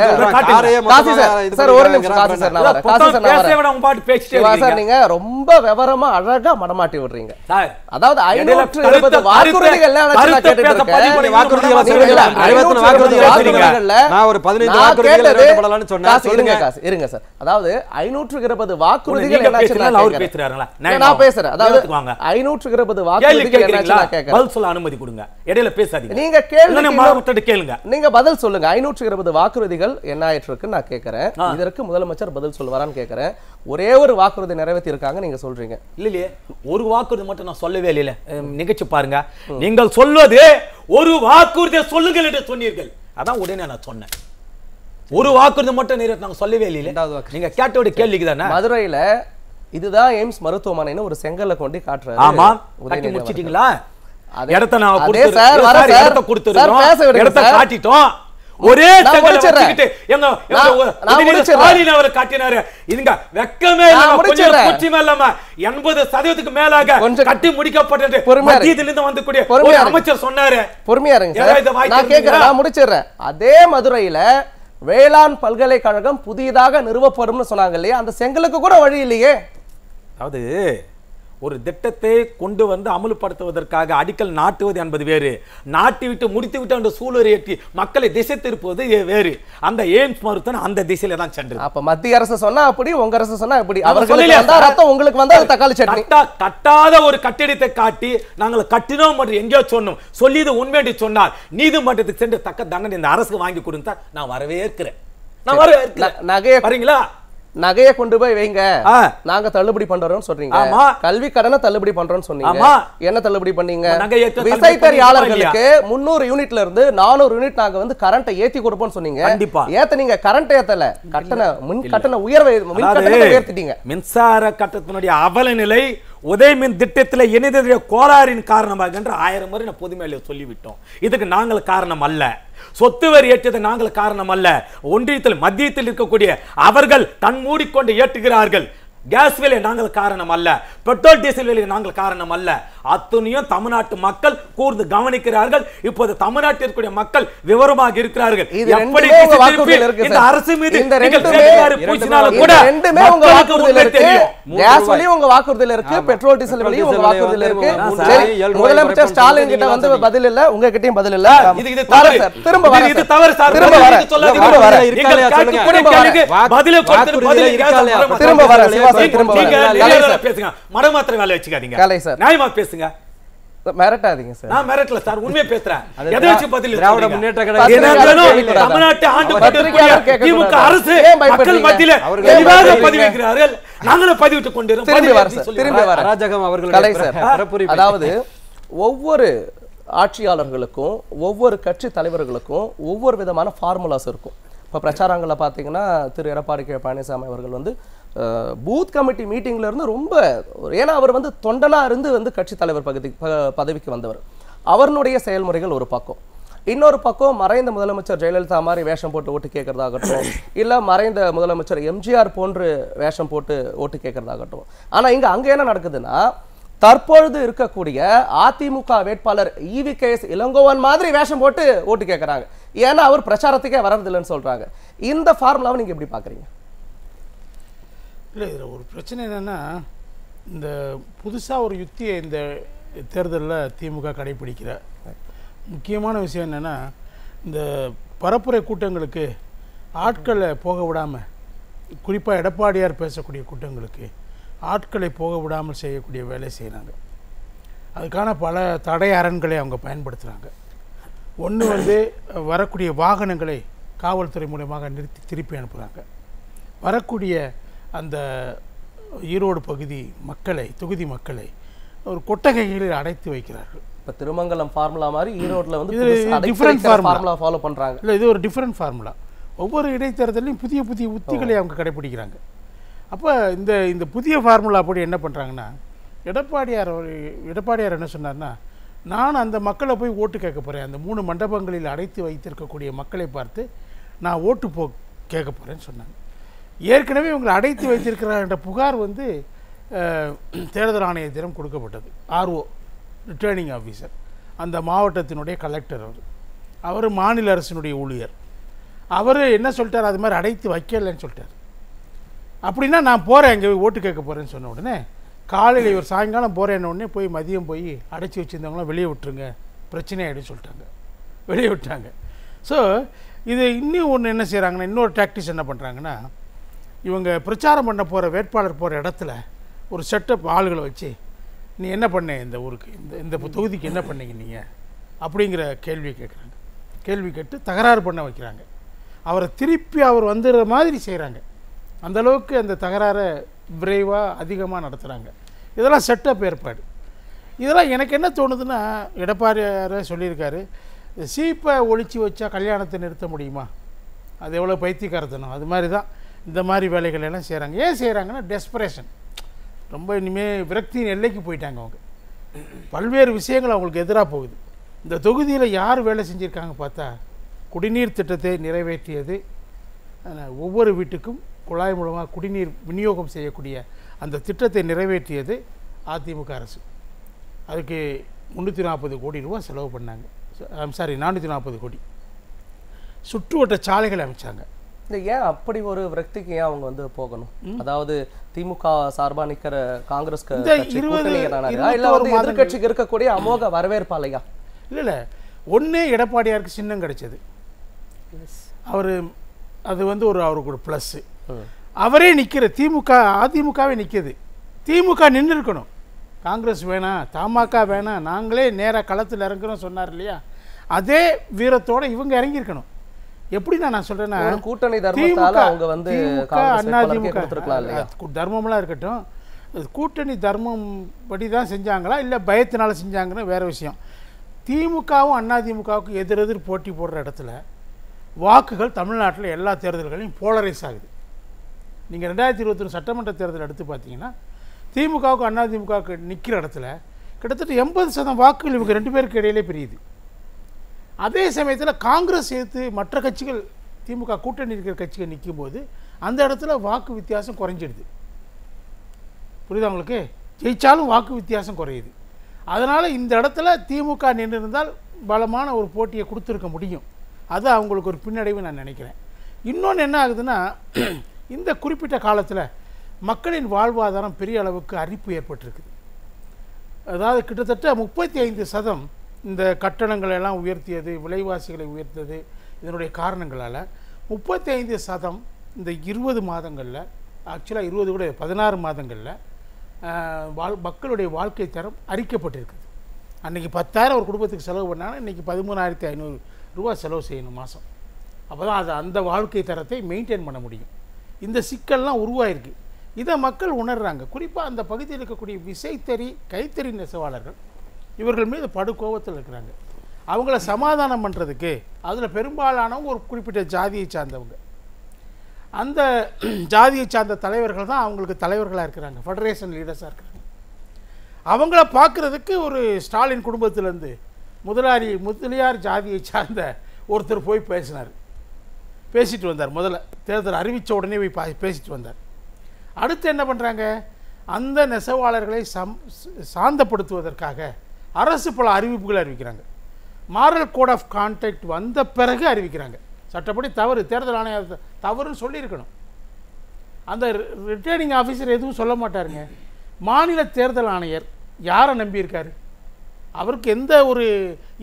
பாட்டு பேசிட்டே சிவா சார், இருக்கீங்க. நீங்க ரொம்ப விவரமா அழகா மடமாட்டி விடுறீங்க. சார், அதாவது ஐநூற்று இருபது வாக்குறுதிகள் இருங்க சொல்லுங்க. காசு, இருங்க சார். அதாவது ஐநூற்று இருபது வாக்குறுதிகள் நான் பேசுறேன். அதாவது. ஐநூற்று இருபது வாக்குறுதிகள் அனுமதி கொடுங்க. இடையில பேசாதீங்க. நீங்க கேள்வி கேளுங்க. நீங்க பதில் சொல்லுங்க. ஐநூற்று இருபது வாக்குறுதிகள் என்ன ஆயிட்டு நான் கேட்கிறேன் இதற்கு முதலமைச்சர் பதில் சொல்லுவாரான்னு கேட்கிறேன் ஒரே ஒரு வாக்குறுதி நிறைவேற்றி இருக்காங்க நீங்க சொல்றீங்க. இல்லையே ஒரு வாக்குறுதி மட்டும் நான் சொல்லவே இல்லையில. நிகழ்ச்சி பாருங்க. நீங்கள் சொல்வது ஒரு வாக்குறுதியை சொல்லுங்கள் என்று சொன்னீர்கள். அதான் உடனே நான் சொன்னேன். ஒரு வாக்குறுதி மட்டும் நிறைவேற்ற சொல்லவே இல்லையில. நீங்க கேட்டோட கேள்விக்கு தானே? மதுரையில இதுதான் எய்ம்ஸ் மருத்துவமனைன்னு ஒரு செங்கல்ல கொண்டு காட்டுறாரு ஆமா. முடிச்சிட்டீங்களா? இடத்த நான் அதே கொடுத்து சார், வரேன் சார். இடத்த கொடுத்துருக்கோம் இடத்த. காட்டிட்டோம். ஒரே. ஸ்டாலின் அவர் காட்டினாரு. இதுங்க வெக்கமே இல்லாம எண்பது சதவீதத்துக்கு மேலாக கட்டி முடிக்கப்பட்டது. மத்தியத்துல இருந்து வந்துக்கூடிய ஒரு. அமைச்சர் சொன்னாரு. பொறுமையா இருங்க நான் முடிச்சிடுறேன். அதே மதுரையில வேளாண் பல்கலைக்கழகம் புதிதாக நிறுவப்படும்னு சொன்னாங்க இல்லையா? அந்த செங்கலுக்கு கூட வழி இல்லையே. அதாவது ஒரு திட்டத்தை கொண்டு வந்து அமல்படுத்துவதற்காக அடிக்கல் நாட்டுவது என்பது வேறு. நாட்டி விட்டு முடித்து விட்டு அந்த சூழலை ஏற்றி மக்களை திசை திருப்புவது வேறு. அந்த எய்ம்ஸ் மருத்துவம் அந்த திசையில தான் சென்றது அப்ப மத்திய அரசு சொன்னா அப்படி உங்க அரசு சொன்னா நாங்க அவர்களுக்கு வந்தா? ரத்தம் உங்களுக்கு வந்தா தக்காளி சட்னி. கட்டா கட்டாத ஒரு கட்டிடத்தை காட்டி நாங்கள் கட்டினோம் என்று எங்கேயோ சொன்னோம். சொல்லியது உண்மை என்று சொன்னால் நீதிமன்றத்துக்கு சென்று தக்க தண்டனை இந்த அரசுக்கு வாங்கி கொடுத்தா நான் வரவேற்கிறேன். நான் வரவேற்கிறேன். நகையை வரீங்களா? நகையை கொண்டு போய் வைங்க. நாங்க தள்ளுபடி பண்றோம்னு சொல்றீங்க. கல்வி கடனை தள்ளுபடி பண்றோம்னு சொன்னீங்க. என்ன தள்ளுபடி பண்ணீங்க? விசைத்தறியாளர்களுக்கு முன்னூறு யூனிட்ல இருந்து நானூறு யூனிட் நாங்க வந்து கரண்ட்டை ஏத்தி கொடுப்போம்னு சொன்னீங்க. கண்டிப்பா. ஏத்தனீங்க கரண்ட் ஏத்தல. கட்டண மின் கட்டண உயர்வை மின் கட்டணத்தை உயர்த்திட்டீங்க. மின்சார கட்டத்தினுடைய அவல நிலை உதயமின் திட்டத்தில் இணைந்ததுடைய கோளாறின் காரணமாக என்று ஆயிரம் முறை நான் பொதுமையில சொல்லிவிட்டோம். இதுக்கு நாங்கள் காரணம் அல்ல. சொத்து வரி ஏற்றதை நாங்கள் காரணம் அல்ல ஒன்றியத்தில் மத்தியத்தில் இருக்கக்கூடிய அவர்கள் தன் மூடிக்கொண்டு ஏற்றுகிறார்கள். கேஸ் விலை நாங்கள் காரணம் அல்ல. பெட்ரோல் டீசல் விலை நாங்கள் காரணம் அல்ல. அத்துணையும் தமிழ்நாட்டு மக்கள் கூர்ந்து கவனிக்கிறார்கள். இப்போது தமிழ்நாட்டில் இருக்கக்கூடிய மக்கள் விவரமாக இருக்கிறார்கள். எப்படி இந்த. அரசு மீது கூட கேஸ். வழியும் உங்க வாக்குறுதியில இருக்கு. பெட்ரோல் டீசல் வழியும் உங்க வாக்குறுதியில இருக்கு முதலமைச்சர் ஸ்டாலின் கிட்ட வந்து. பதில் இல்ல? உங்க கிட்டயும் பதில் இல்ல. இது தவறு. திரும்ப வரேன் இது. தவறு சார். திரும்ப சொல்லாதீங்க. திரும்ப வாக்கு- பதிலை திரும்ப சிவா பேசுங்க மடமாத்திர வேலை வச்சுக்காதீங்க கலை சார். நியாயமா பேசுங்க மிரட்டாதீங்க சார் நான் மிரட்டல சார் உண்மையை பேசுறேன் அது எதை வச்சு பதில் திராவிட சொல்றீங்க? முன்னேற்ற கழகம் தினந்தோறும் கேட்கக்கூடாதா? தமிழ்நாட்டை ஆண்டு அவர் கொண்டிருக்கக்கூடிய பத்திரிகையாளர் கேட்கக்கூடாதா? திமுக அரசு ஏன் மக்கள் பயப்படுறீங்க? மத்தியில அவர்கள் தெளிவாக பயப்படுறீங்க? பதிவிடுகிறார்கள் நாங்களும் பதிவிட்டுக் கொண்டிருக்கிறோம் திரும்பி பதில் வரேன் எப்படி சார், சொல்லுங்க? திரும்பி வரேன். அராஜகம் கலை அவர்களுடைய சார் பிறப்புரிமை. அதாவது ஒவ்வொரு ஆட்சியாளர்களுக்கும் ஒவ்வொரு கட்சி தலைவர்களுக்கும் ஒவ்வொரு விதமான ஃபார்முலாஸ் இருக்கும் இப்போ பிரச்சாரங்களில் பார்த்தீங்கன்னா திரு எடப்பாடி கே பழனிசாமி அவர்கள் வந்து பூத் கமிட்டி மீட்டிங்ல இருந்து ரொம்ப ஏன்னா அவர் வந்து தொண்டனாக இருந்து வந்து கட்சி தலைவர் பகுதி பதவிக்கு வந்தவர். அவருடைய செயல்முறைகள் ஒரு பக்கம். இன்னொரு பக்கம் மறைந்த முதலமைச்சர் ஜெயலலிதா மாதிரி வேஷம் போட்டு ஓட்டு கேட்கறதாகட்டும் இல்லை மறைந்த முதலமைச்சர் எம்ஜிஆர் போன்று வேஷம் போட்டு ஓட்டு கேட்கறதாகட்டும். ஆனால் இங்கே அங்கே என்ன நடக்குதுன்னா தற்பொழுது இருக்கக்கூடிய அதிமுக வேட்பாளர் இவி கே எஸ் இளங்கோவன் மாதிரி வேஷம் போட்டு ஓட்டு கேட்குறாங்க. ஏன்னா அவர் பிரச்சாரத்துக்கே வர்றதில்லைன்னு சொல்கிறாங்க இந்த ஃபார்முலாவை நீங்கள் எப்படி பார்க்குறீங்க இல்லை இதில் ஒரு பிரச்சனை என்னென்னா இந்த புதுசாக ஒரு யுத்தியை இந்த தேர்தலில் திமுக கடைபிடிக்கிற முக்கியமான விஷயம் என்னென்னா இந்த பரப்புரை கூட்டங்களுக்கு ஆட்களை போக விடாமல் குறிப்பாக எடப்பாடியார் பேசக்கூடிய கூட்டங்களுக்கு ஆட்களை போக விடாமல் செய்யக்கூடிய வேலை செய்கிறாங்க அதுக்கான பல தடை அரண்களை அவங்க பயன்படுத்துகிறாங்க ஒன்று வந்து வரக்கூடிய வாகனங்களை காவல்துறை மூலமாக நிறுத்தி திருப்பி அனுப்புகிறாங்க வரக்கூடிய அந்த ஈரோடு பகுதி மக்களை தொகுதி மக்களை ஒரு கொட்டகைகளில் அடைத்து வைக்கிறார்கள். இப்ப திருமங்கலம் ஃபார்முலா மாதிரி ஈரோட்ல வந்து formula. ஃபார்முலா ஃபாலோ பண்றாங்க. இல்லை இது ஒரு டிஃப்ரெண்ட் ஃபார்முலா ஒவ்வொரு இடைத்தேர்தலையும் புதிய புதிய உத்திகளை அவங்க கடைப்பிடிக்கிறாங்க. அப்போ இந்த இந்த புதிய ஃபார்முலா அப்படி என்ன பண்ணுறாங்கன்னா எடப்பாடியார் ஒரு- எடப்பாடியார் என்ன சொன்னார்னா நான் அந்த மக்களை போய் ஓட்டு கேட்க போகிறேன் அந்த மூணு மண்டபங்களில் அடைத்து வைத்திருக்கக்கூடிய மக்களை பார்த்து நான் ஓட்டு போ கேட்க போகிறேன்னு சொன்னாங்க. ஏற்கனவே இவங்களை அடைத்து வைத்திருக்கிறார் என்ற புகார் வந்து தேர்தல் ஆணையத்திடம் கொடுக்கப்பட்டது. ஆர்ஓ ரிட்டர்னிங் ஆஃபீஸர் அந்த மாவட்டத்தினுடைய கலெக்டர் அவர். அவர் மாநில அரசினுடைய ஊழியர். அவர் என்ன சொல்லிட்டார்? அது மாதிரி அடைத்து வைக்கலைன்னு சொல்லிட்டார். அப்படின்னா நான் போகிறேன் இங்கே ஓட்டு கேட்க போகிறேன்னு சொன்ன உடனே காலையில் இவர் சாயங்காலம் போகிறேன்ன உடனே போய் மதியம் போய் அடைச்சி வச்சுருந்தவங்களாம் வெளியே விட்டுருங்க பிரச்சனை ஆகிடுன்னு சொல்லிட்டாங்க. வெளியே விட்டாங்க. ஸோ இது இன்னும் ஒன்று என்ன செய்கிறாங்கன்னா இன்னொரு டாக்டிஸ் என்ன பண்ணுறாங்கன்னா இவங்க பிரச்சாரம் பண்ண போகிற வேட்பாளர் போகிற இடத்துல ஒரு செட்டப் ஆளுகளை வச்சு நீ என்ன பண்ண இந்த ஊருக்கு? இந்த இந்த தொகுதிக்கு என்ன பண்ணீங்க நீங்கள் அப்படிங்கிற கேள்வி கேட்குறாங்க. கேள்வி கேட்டு தகராறு பண்ண வைக்கிறாங்க. அவரை திருப்பி அவர் வந்துடுற மாதிரி செய்கிறாங்க அந்த அளவுக்கு அந்த தகராறை விரைவாக அதிகமாக நடத்துகிறாங்க இதெல்லாம் செட்டப் ஏற்பாடு. இதெல்லாம் எனக்கு என்ன தோணுதுன்னா எடப்பாடியார சொல்லியிருக்காரு சீப்பை ஒழிச்சு வச்சா கல்யாணத்தை நிறுத்த முடியுமா? அது எவ்வளோ பைத்தியக்காரத்தனம். அது மாதிரி தான். இந்த மாதிரி வேலைகள் எல்லாம் செய்கிறாங்க ஏன் செய்கிறாங்கன்னா டெஸ்பரேஷன் ரொம்ப இனிமேல் விரக்தியின் எல்லைக்கு போயிட்டாங்க அவங்க. பல்வேறு விஷயங்கள் அவங்களுக்கு எதிராக போகுது. இந்த தொகுதியில் யார் வேலை செஞ்சுருக்காங்க பார்த்தா குடிநீர் திட்டத்தை நிறைவேற்றியது ஒவ்வொரு வீட்டுக்கும் குழாய் மூலமாக குடிநீர் விநியோகம் செய்யக்கூடிய அந்த திட்டத்தை நிறைவேற்றியது அதிமுக அரசு. அதுக்கு முந்நூற்றி நாற்பது கோடி ரூபா செலவு பண்ணாங்க. சாரி நானூற்றி நாற்பது கோடி. சுற்றுவட்ட சாலைகளை அமைச்சாங்க. இந்த ஏன் அப்படி ஒரு விரக்திக்கு ஏன் அவங்க வந்து போகணும்? அதாவது திமுக சார்பா நிக்கிற காங்கிரஸ்? இல்ல வந்து. எதிர்க்கட்சிக்கு இருக்கக்கூடிய அமோக வரவேற்பாளையா இல்லை இல்லை. ஒன்றே எடப்பாடியாருக்கு சின்னம் கிடைச்சது. அவர் அது வந்து ஒரு அவருக்கு ஒரு ப்ளஸ்ஸு அவரே நிற்கிற திமுக அதிமுகவே நிற்கிது திமுக நின்று இருக்கணும். காங்கிரஸ் வேணாம் தமாக வேணாம் நாங்களே நேராக களத்தில் இறங்குறோம் சொன்னார் இல்லையா? அதே வீரத்தோட இவங்க இறங்கியிருக்கணும். எப்படின்னா நான் சொல்றேன்னா கூட்டணி தர்மத்தால அவங்க வந்து காங்கிரஸ் வேட்பாளருக்கே கொடுத்திருக்கலாம் இல்லையா? அது தர்மம்லாம் இருக்கட்டும். அது கூட்டணி தர்மம் படி தான் செஞ்சாங்களா இல்லை பயத்தினால செஞ்சாங்கன்னு வேற விஷயம். திமுகவும் அதிமுகவுக்கும் எதிரெதிர் போட்டி போடுற இடத்துல வாக்குகள் தமிழ்நாட்டில் எல்லா தேர்தல்களையும் போலரைஸ் ஆகுது. நீங்கள் ரெண்டாயிரத்தி இருபத்தொன்று சட்டமன்ற தேர்தல் எடுத்து பார்த்தீங்கன்னா திமுகவுக்கு அதிமுகவுக்கு நிற்கிற இடத்துல கிட்டத்தட்ட எண்பது சதம் வாக்குகள் இவங்க ரெண்டு பேருக்கு இடையிலே பிரியுது. அதே சமயத்தில் காங்கிரஸ் சேர்த்து மற்ற கட்சிகள் திமுக கூட்டணி இருக்கிற கட்சிகள் நிற்கும்போது அந்த இடத்துல வாக்கு வித்தியாசம் குறைஞ்சிடுது. புரியுதா உங்களுக்கு? ஜெயித்தாலும் வாக்கு வித்தியாசம் குறையுது. அதனால் இந்த இடத்துல திமுக நின்று இருந்தால் பலமான ஒரு போட்டியை கொடுத்துருக்க முடியும். அது அவங்களுக்கு ஒரு பின்னடைவு நான் நினைக்கிறேன். இன்னொன்று என்ன ஆகுதுன்னா இந்த குறிப்பிட்ட காலத்தில் மக்களின் வாழ்வாதாரம் பெரிய அளவுக்கு அரிப்பு ஏற்பட்டிருக்குது. அதாவது கிட்டத்தட்ட முப்பத்தி ஐந்து சதம் இந்த கட்டணங்களை எல்லாம் உயர்த்தியது விலைவாசிகளை உயர்த்தது இதனுடைய காரணங்களால் முப்பத்தி ஐந்து சதம் இந்த இருபது மாதங்களில் ஆக்சுவலாக இருபது கூட பதினாறு மாதங்களில் வாழ் மக்களுடைய வாழ்க்கை தரம் அரிக்கப்பட்டிருக்குது. அன்றைக்கி பத்தாயிரம் ஒரு குடும்பத்துக்கு செலவு பண்ணாங்கன்னா இன்றைக்கி பதிமூணாயிரத்தி ஐநூறு ரூபா செலவு செய்யணும் மாதம் அப்போ தான் அது அந்த வாழ்க்கை தரத்தை மெயின்டைன் பண்ண முடியும். இந்த சிக்கல்லாம் உருவாயிருக்கு. இதை மக்கள் உணர்கிறாங்க குறிப்பாக அந்த பகுதியில் இருக்கக்கூடிய விசைத்தறி கைத்தறி நெசவாளர்கள் இவர்கள் மீது படுகோபத்தில் இருக்கிறாங்க. அவங்கள சமாதானம் பண்ணுறதுக்கு அதில் பெரும்பாலானவங்க ஒரு குறிப்பிட்ட ஜாதியை சார்ந்தவங்க. அந்த ஜாதியை சார்ந்த தலைவர்கள் தான் அவங்களுக்கு தலைவர்களாக இருக்கிறாங்க. ஃபெடரேஷன் லீடர்ஸாக இருக்கிறாங்க. அவங்கள பார்க்குறதுக்கு ஒரு ஸ்டாலின் குடும்பத்திலேருந்து முதலாளி முதலியார் ஜாதியை சார்ந்த ஒருத்தர் போய் பேசினார். பேசிட்டு வந்தார் முதல்ல. தேர்தல் அறிவித்த உடனே போய் பா- பேசிட்டு வந்தார். அடுத்து என்ன பண்ணுறாங்க அந்த நெசவாளர்களை சம் சாந்தப்படுத்துவதற்காக அரசு பல அறிவிப்புகளை அறிவிக்கிறாங்க. மாரல் கோட் ஆஃப் கான்டாக்ட் வந்த பிறகு அறிவிக்கிறாங்க. சட்டப்படி தவறு தேர்தல் ஆணையம் தவறுன்னு சொல்லியிருக்கணும். அந்த ரிட்டர்னிங் ஆஃபீஸர் எதுவும் சொல்ல மாட்டாருங்க. மாநில தேர்தல் ஆணையர் யாரை நம்பியிருக்காரு? அவருக்கு எந்த ஒரு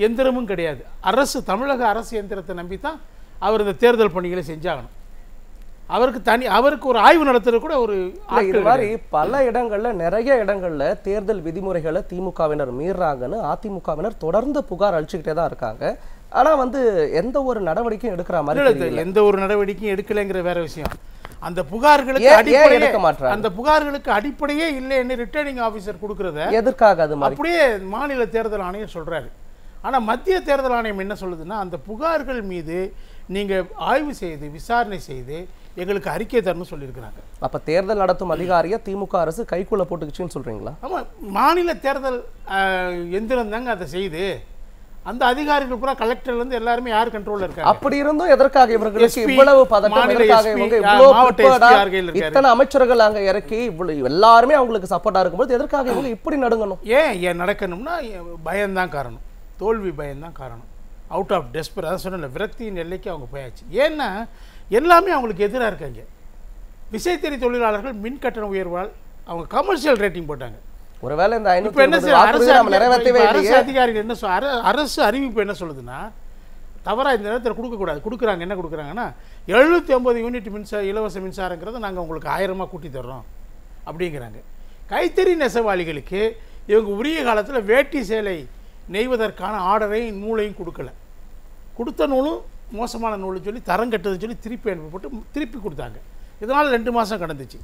எந்திரமும் கிடையாது. அரசு தமிழக அரசு எந்திரத்தை நம்பி தான் அவர் இந்த தேர்தல் பணிகளை செஞ்சாகணும். அவருக்கு தனி அவருக்கு ஒரு ஆய்வு நடத்துறது கூட ஒரு இது மாதிரி பல இடங்கள்ல நிறைய இடங்கள்ல தேர்தல் விதிமுறைகளை திமுகவினர் மீறாங்கன்னு அதிமுகவினர் தொடர்ந்து புகார் அளிச்சுக்கிட்டே தான் இருக்காங்க. ஆனா வந்து எந்த ஒரு நடவடிக்கையும் எடுக்கிற மாதிரி எந்த ஒரு நடவடிக்கையும் எடுக்கலைங்கிற வேற விஷயம். அந்த புகார்களுக்கு அடிப்படையே எடுக்க மாட்றாங்க? அந்த புகார்களுக்கு அடிப்படையே இல்லைன்னு ரிட்டர்னிங் ஆபீசர் கொடுக்கறத எதற்காக அது அப்படியே மாநில தேர்தல் ஆணையம் சொல்றாரு. ஆனா மத்திய தேர்தல் ஆணையம் என்ன சொல்லுதுன்னா அந்த புகார்கள் மீது நீங்க ஆய்வு செய்து விசாரணை செய்து எங்களுக்கு அறிக்கை தரணும்னு சொல்லியிருக்கிறாங்க. அப்ப தேர்தல் நடத்தும் அதிகாரியை திமுக அரசு கைக்குள்ள போட்டுக்கிச்சுன்னு சொல்றீங்களா? ஆமா மாநில தேர்தல் எந்திரம் தாங்க அதை செய்யுது. அந்த அதிகாரிகள் பூரா கலெக்டர்ல இருந்து எல்லாருமே யார் கண்ட்ரோல்ல இருக்காங்க? அப்படி இருந்தும் எதற்காக இவர்களுக்கு இவ்வளவு பதட்டம் இவங்க. இத்தனை அமைச்சர்கள் அங்க இறக்கி இவ்வளவு எல்லாருமே அவங்களுக்கு சப்போர்ட்டா இருக்கும்போது எதற்காக இவங்க இப்படி நடுங்கணும்? ஏன் ஏன் நடக்கணும்னா பயம்தான் காரணம். தோல்வி பயம்தான் காரணம். அவுட் ஆஃப் டெஸ்பர் அதான் சொன்னேன்ல விரக்தியின் எல்லைக்கு அவங்க போயாச்சு. ஏன்னா எல்லாமே அவங்களுக்கு எதிராக இருக்காங்க. விசைத்தறி தொழிலாளர்கள் மின் கட்டண உயர்வால் அவங்க கமர்ஷியல் ரேட்டிங் போட்டாங்க. ஒருவேளை இந்த இப்போ என்ன அரசு அரசு அதிகாரிகள் என்ன சொல் அர- அரசு அறிவிப்பு என்ன சொல்லுதுன்னா தவறா இந்த நேரத்தில் கொடுக்கக்கூடாது கொடுக்குறாங்க. என்ன கொடுக்குறாங்கன்னா எழுநூற்றி ஐம்பது யூனிட் மின்சார இலவச மின்சாரங்கிறத நாங்கள் உங்களுக்கு ஆயிரமா கூட்டி தர்றோம். அப்படிங்கிறாங்க. கைத்தறி நெசவாளிகளுக்கு இவங்க உரிய காலத்தில் வேட்டி சேலை நெய்வதற்கான ஆர்டரையும் நூலையும் கொடுக்கல. கொடுத்த நூலும் மோசமான நூல்னு சொல்லி தரம் கட்டுதுன்னு சொல்லி திருப்பி அனுப்பப்பட்டு திருப்பி கொடுத்தாங்க. இதனால் ரெண்டு மாதம் கடந்துச்சு.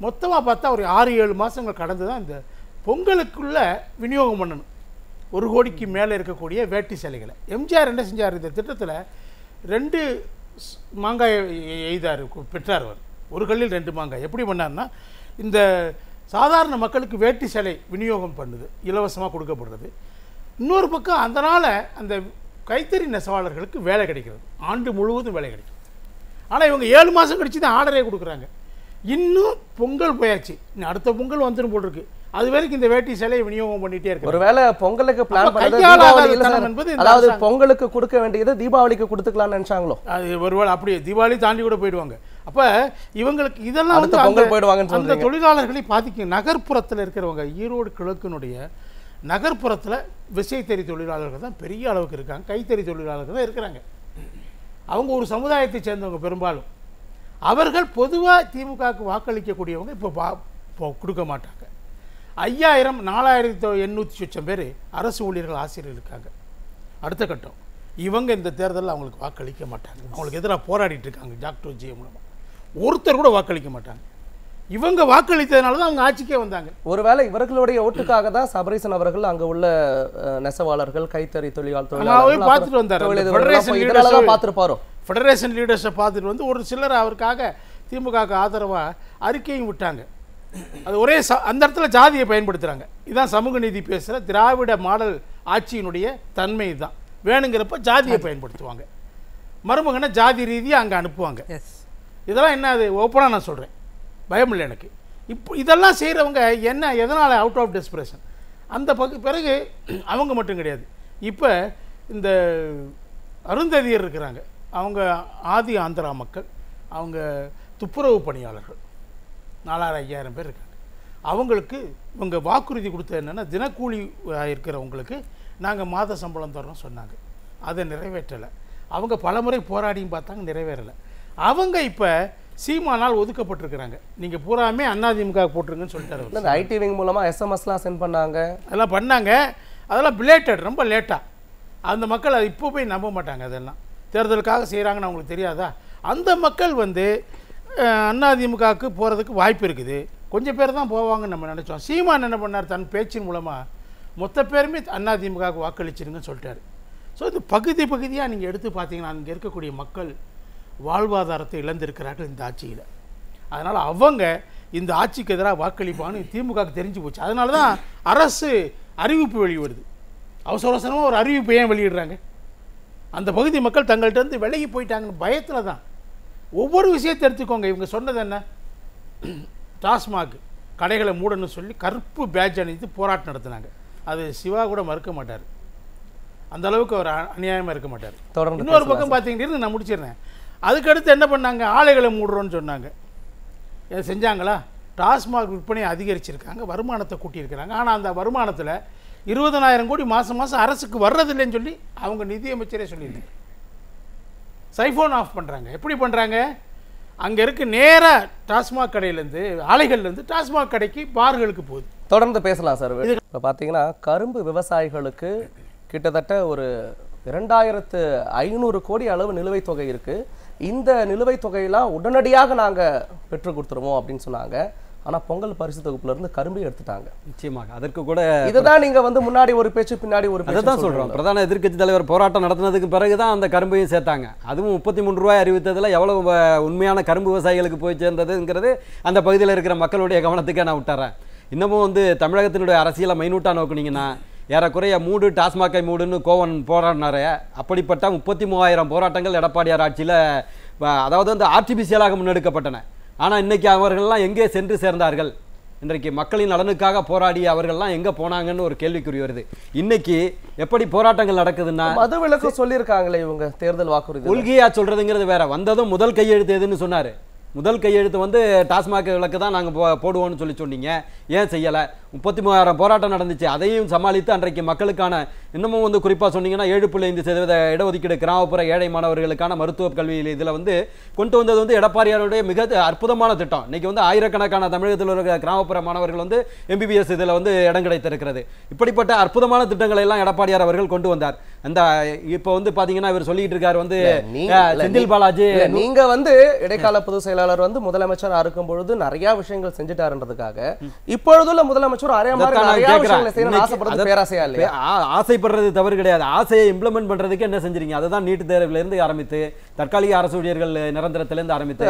மொத்தமாக பார்த்தா ஒரு ஆறு ஏழு மாதங்கள் கடந்து தான் இந்த பொங்கலுக்குள்ள விநியோகம் பண்ணணும். ஒரு கோடிக்கு மேலே இருக்கக்கூடிய வேட்டி சிலைகளை. எம்ஜிஆர் என்ன செஞ்சார்? இந்த திட்டத்தில் ரெண்டு ஸ்- மாங்காய் எய்தார் பெற்றார் அவர். ஒரு கல்லில் ரெண்டு மாங்காய். எப்படி பண்ணார்னா இந்த சாதாரண மக்களுக்கு வேட்டி சேலை விநியோகம் பண்ணுது. இலவசமாக கொடுக்கப்படுறது. இன்னொரு பக்கம் அதனால் அந்த கைத்தறி நெசவாளர்களுக்கு வேலை கிடைக்கிறது. ஆண்டு முழுவதும் வேலை கிடைக்கும். ஆனால் இவங்க ஏழு மாதம் கழிச்சு தான் ஆர்டரே கொடுக்குறாங்க. இன்னும் பொங்கல் போயாச்சு. இன்னும் அடுத்த பொங்கல் வந்துடும் போல் இருக்கு அது வரைக்கும் இந்த வேட்டி சேலையை விநியோகம் பண்ணிட்டே இருக்கு ஒருவேளை பொங்கலுக்கு பிளான் பண்ணது. என்பது அதாவது. பொங்கலுக்கு கொடுக்க வேண்டியது தீபாவளிக்கு கொடுத்துக்கலாம்னு நினைச்சாங்களோ? அது ஒருவேளை அப்படியே தீபாவளி தாண்டி கூட போயிடுவாங்க. அப்ப இவங்களுக்கு இதெல்லாம் வந்து பொங்கல் போயிடுவாங்கன்னு அந்த. தொழிலாளர்களை பாதிக்கும். நகர்ப்புறத்தில் இருக்கிறவங்க ஈரோடு கிழக்கினுடைய நகர்ப்புறத்தில் விசைத்தறி தொழிலாளர்கள் தான் பெரிய அளவுக்கு இருக்காங்க. கைத்தறி தொழிலாளர்கள் தான் இருக்கிறாங்க. அவங்க ஒரு சமுதாயத்தை சேர்ந்தவங்க பெரும்பாலும். அவர்கள் பொதுவாக திமுகவுக்கு வாக்களிக்கக்கூடியவங்க இப்போ வா இப்போ கொடுக்க மாட்டாங்க. ஐயாயிரம் நாலாயிரத்தி எண்ணூற்றி லட்சம் பேர் அரசு ஊழியர்கள் ஆசிரியர்கள் இருக்காங்க. அடுத்த கட்டம். இவங்க இந்த தேர்தலில் அவங்களுக்கு வாக்களிக்க மாட்டாங்க. அவங்களுக்கு எதிராக போராடிட்டு இருக்காங்க டாக்டர் ஜிய மூலமாக ஒருத்தர் கூட வாக்களிக்க மாட்டாங்க. இவங்க வாக்களித்ததுனால தான் அவங்க ஆட்சிக்கே வந்தாங்க. ஒருவேளை இவர்களுடைய ஓட்டுக்காக தான் சபரீசன் அவர்கள் அங்க உள்ள நெசவாளர்கள் கைத்தறி தொழிலாளர் தொழிலாளர்கள் பார்த்துட்டு வந்தாரு. பார்த்திருப்பாரோ? ஃபெடரேஷன் லீடர்ஸை பார்த்துட்டு வந்து ஒரு சிலர் அவருக்காக திமுகவுக்கு ஆதரவாக அறிக்கையும் விட்டாங்க. அது ஒரே ச அந்த இடத்துல ஜாதியை பயன்படுத்துகிறாங்க இதான் சமூக நீதி பேசுகிற திராவிட மாடல் ஆட்சியினுடைய தன்மை தான் வேணுங்கிறப்ப ஜாதியை பயன்படுத்துவாங்க. மருமகனை ஜாதி ரீதியாக அங்கே அனுப்புவாங்க. இதெல்லாம் என்ன அது? ஓப்பனாக நான் சொல்கிறேன் பயம் இல்லை எனக்கு. இப்போ இதெல்லாம் செய்கிறவங்க என்ன எதனால் அவுட் ஆஃப் டெஸ்பிரேஷன் அந்த பகு பிறகு அவங்க மட்டும் கிடையாது. இப்போ இந்த அருந்ததியர் இருக்கிறாங்க. அவங்க ஆதி ஆந்திரா மக்கள் அவங்க துப்புரவு பணியாளர்கள். நாலாயிரம் ஐயாயிரம் பேர் இருக்காங்க. அவங்களுக்கு இவங்க வாக்குறுதி கொடுத்தது என்னென்னா தினக்கூலி இருக்கிறவங்களுக்கு நாங்கள் மாத சம்பளம் தரோம் சொன்னாங்க. அதை நிறைவேற்றலை. அவங்க பலமுறை போராடியும் பார்த்தாங்க நிறைவேறலை. அவங்க இப்போ சீமானால் ஒதுக்கப்பட்டிருக்கிறாங்க. நீங்கள் பூராமே அதிமுக போட்டிருங்கன்னு சொல்லிட்டாரு. இந்த ஐடி விங் மூலமா எஸ்எம்எஸ்லாம் சென்ட் பண்ணாங்க. அதெல்லாம் பண்ணாங்க. அதெல்லாம் பிளேட்டட் ரொம்ப லேட்டாக அந்த மக்கள் அதை இப்போ போய் நம்ப மாட்டாங்க அதெல்லாம். தேர்தலுக்காக செய்கிறாங்கன்னு அவங்களுக்கு தெரியாதா? அந்த மக்கள் வந்து அதிமுகவுக்கு போகிறதுக்கு வாய்ப்பு இருக்குது. கொஞ்சம் பேர் தான் போவாங்கன்னு நம்ம நினச்சோம். சீமான் என்ன பண்ணார்? தன் பேச்சின் மூலமாக மொத்த பேருமே அதிமுகவுக்கு வாக்களிச்சிருங்கன்னு சொல்லிட்டாரு. ஸோ இது பகுதி பகுதியாக நீங்கள் எடுத்து பார்த்தீங்கன்னா இங்கே இருக்கக்கூடிய மக்கள் வாழ்வாதாரத்தை இழந்திருக்கிறார்கள் இந்த ஆட்சியில். அதனால் அவங்க இந்த ஆட்சிக்கு எதிராக வாக்களிப்பான்னு திமுகவுக்கு தெரிஞ்சு போச்சு. அதனால தான் அரசு அறிவிப்பு வெளியிடுது அவசர அவசரமாக ஒரு அறிவிப்பு ஏன் வெளியிடுறாங்க? அந்த பகுதி மக்கள் தங்கள்கிட்ட விலகி போயிட்டாங்கன்னு பயத்தில் தான் ஒவ்வொரு விஷயத்தை எடுத்துக்கோங்க. இவங்க சொன்னது என்ன? டாஸ்மாக் கடைகளை மூடணும்னு சொல்லி கருப்பு பேட்ச் அணிந்து போராட்டம் நடத்தினாங்க. அது சிவா கூட மறுக்க மாட்டார். அந்த அளவுக்கு அவர் அ- அநியாயமா இருக்க மாட்டார். தொடர்ந்து இன்னொரு பக்கம் பார்த்தீங்கன்னா நான் முடிச்சிடுறேன். அதுக்கடுத்து என்ன பண்ணாங்க? ஆலைகளை மூடுறோன்னு சொன்னாங்க. இதை செஞ்சாங்களா? டாஸ்மாக் விற்பனையை அதிகரிச்சிருக்காங்க வருமானத்தை கூட்டியிருக்கிறாங்க. ஆனால் அந்த வருமானத்தில் இருபதனாயிரம் கோடி மாதம் மாதம் அரசுக்கு வர்றதில்லைன்னு சொல்லி அவங்க நிதியமைச்சரே சொல்லியிருக்காங்க. சைஃபோன் ஆஃப் பண்ணுறாங்க எப்படி பண்ணுறாங்க அங்கே இருக்க நேராக டாஸ்மாக் கடையிலேருந்து ஆலைகள்லேருந்து டாஸ்மாக் கடைக்கு பார்களுக்கு போகுது. தொடர்ந்து பேசலாம் சார். இப்போ பார்த்தீங்கன்னா கரும்பு விவசாயிகளுக்கு கிட்டத்தட்ட ஒரு இரண்டாயிரத்து ஐநூறு கோடி அளவு நிலுவைத் தொகை இருக்கு. இந்த நிலுவைத் தொகையெல்லாம் உடனடியாக நாங்க பெற்றுக் கொடுத்துருவோம் அப்படின்னு சொன்னாங்க. ஆனா பொங்கல் பரிசு தொகுப்புல இருந்து கரும்பு எடுத்துட்டாங்க. நிச்சயமாக. அதற்கு கூட இதுதான் நீங்க வந்து முன்னாடி ஒரு பேச்சு பின்னாடி ஒரு பேச்சு தான் சொல்கிறோம் பிரதான எதிர்க்கட்சி தலைவர் போராட்டம் நடத்தினதுக்கு பிறகு தான் அந்த கரும்பையும் சேர்த்தாங்க. அதுவும் முப்பத்தி மூணு ரூபாய் அறிவித்ததில் எவ்வளவு வ- உண்மையான கரும்பு விவசாயிகளுக்கு போய் சேர்ந்ததுங்கிறது அந்த பகுதியில் இருக்கிற மக்களுடைய கவனத்துக்கே நான் விட்டுறேன். இன்னமும் வந்து தமிழகத்தினுடைய அரசியலை மைனூட்டாக நோக்குனீங்கன்னா ஏறக்குறைய மூடு டாஸ்மாகை மூடுன்னு கோவன் போராடினாரு. அப்படிப்பட்ட முப்பத்தி மூவாயிரம் போராட்டங்கள் எடப்பாடியார் ஆட்சியில் அதாவது வந்து ஆர்டிபிஷியலாக முன்னெடுக்கப்பட்டன. ஆனால் இன்னைக்கு அவர்கள்லாம் எங்கே சென்று சேர்ந்தார்கள்? இன்றைக்கு மக்களின் நலனுக்காக போராடி அவர்கள்லாம் எங்க போனாங்கன்னு ஒரு கேள்விக்குறி வருது. இன்னைக்கு எப்படி போராட்டங்கள் நடக்குதுன்னா மது விலக்கு சொல்லியிருக்காங்களே இவங்க தேர்தல் வாக்குறுதி கொள்கையா சொல்றதுங்கிறது வேற வந்ததும் முதல் கையெழுத்து எதுன்னு சொன்னாரு. முதல் கையெழுத்து வந்து டாஸ்மாக் விளக்கு தான் நாங்கள் போ போடுவோம்னு சொல்லி சொன்னீங்க. ஏன் செய்யலை? முப்பத்தி மூவாயிரம் போராட்டம் நடந்துச்சு. அதையும் சமாளித்து அன்றைக்கு மக்களுக்கான இன்னமும் வந்து குறிப்பாக சொன்னீங்கன்னா ஏழு புள்ளி ஐந்து சதவீத இடஒதுக்கீடு கிராமப்புற ஏழை மாணவர்களுக்கான மருத்துவ கல்வியில் இதில் வந்து கொண்டு வந்தது வந்து எடப்பாடியாருடைய மிக அற்புதமான திட்டம். இன்றைக்கி வந்து ஆயிரக்கணக்கான தமிழகத்தில் இருக்கிற கிராமப்புற மாணவர்கள் வந்து எம்பிபிஎஸ் இதில் வந்து இடம் கிடைத்திருக்கிறது. இப்படிப்பட்ட அற்புதமான திட்டங்களை எல்லாம் எடப்பாடியார் அவர்கள் கொண்டு வந்தார். அந்த இப்போ வந்து பாத்தீங்கன்னா இவர் சொல்லிட்டு இருக்காரு வந்து செந்தில் பாலாஜி. நீங்க வந்து இடைக்கால பொதுச் செயலாளர் வந்து முதலமைச்சரா இருக்கும் பொழுது நிறைய விஷயங்கள் செஞ்சுட்டாருன்றதுக்காக இப்பொழுதுள்ள முதலமைச்சர் அதே மாதிரி நிறைய. விஷயங்களை இன்னைக்கு ஆசைப்படுறது பேராசையா இல்லையா? ஆசைப்படுறது தவறு கிடையாது. ஆசையை இம்ப்ளிமெண்ட் பண்றதுக்கு என்ன செஞ்சீங்க? அதுதான் நீட் தேர்வுல இருந்து ஆரம்பித்து தற்காலிக அரசு ஊழியர்கள் நிரந்தரத்துல இருந்து ஆரம்பித்து.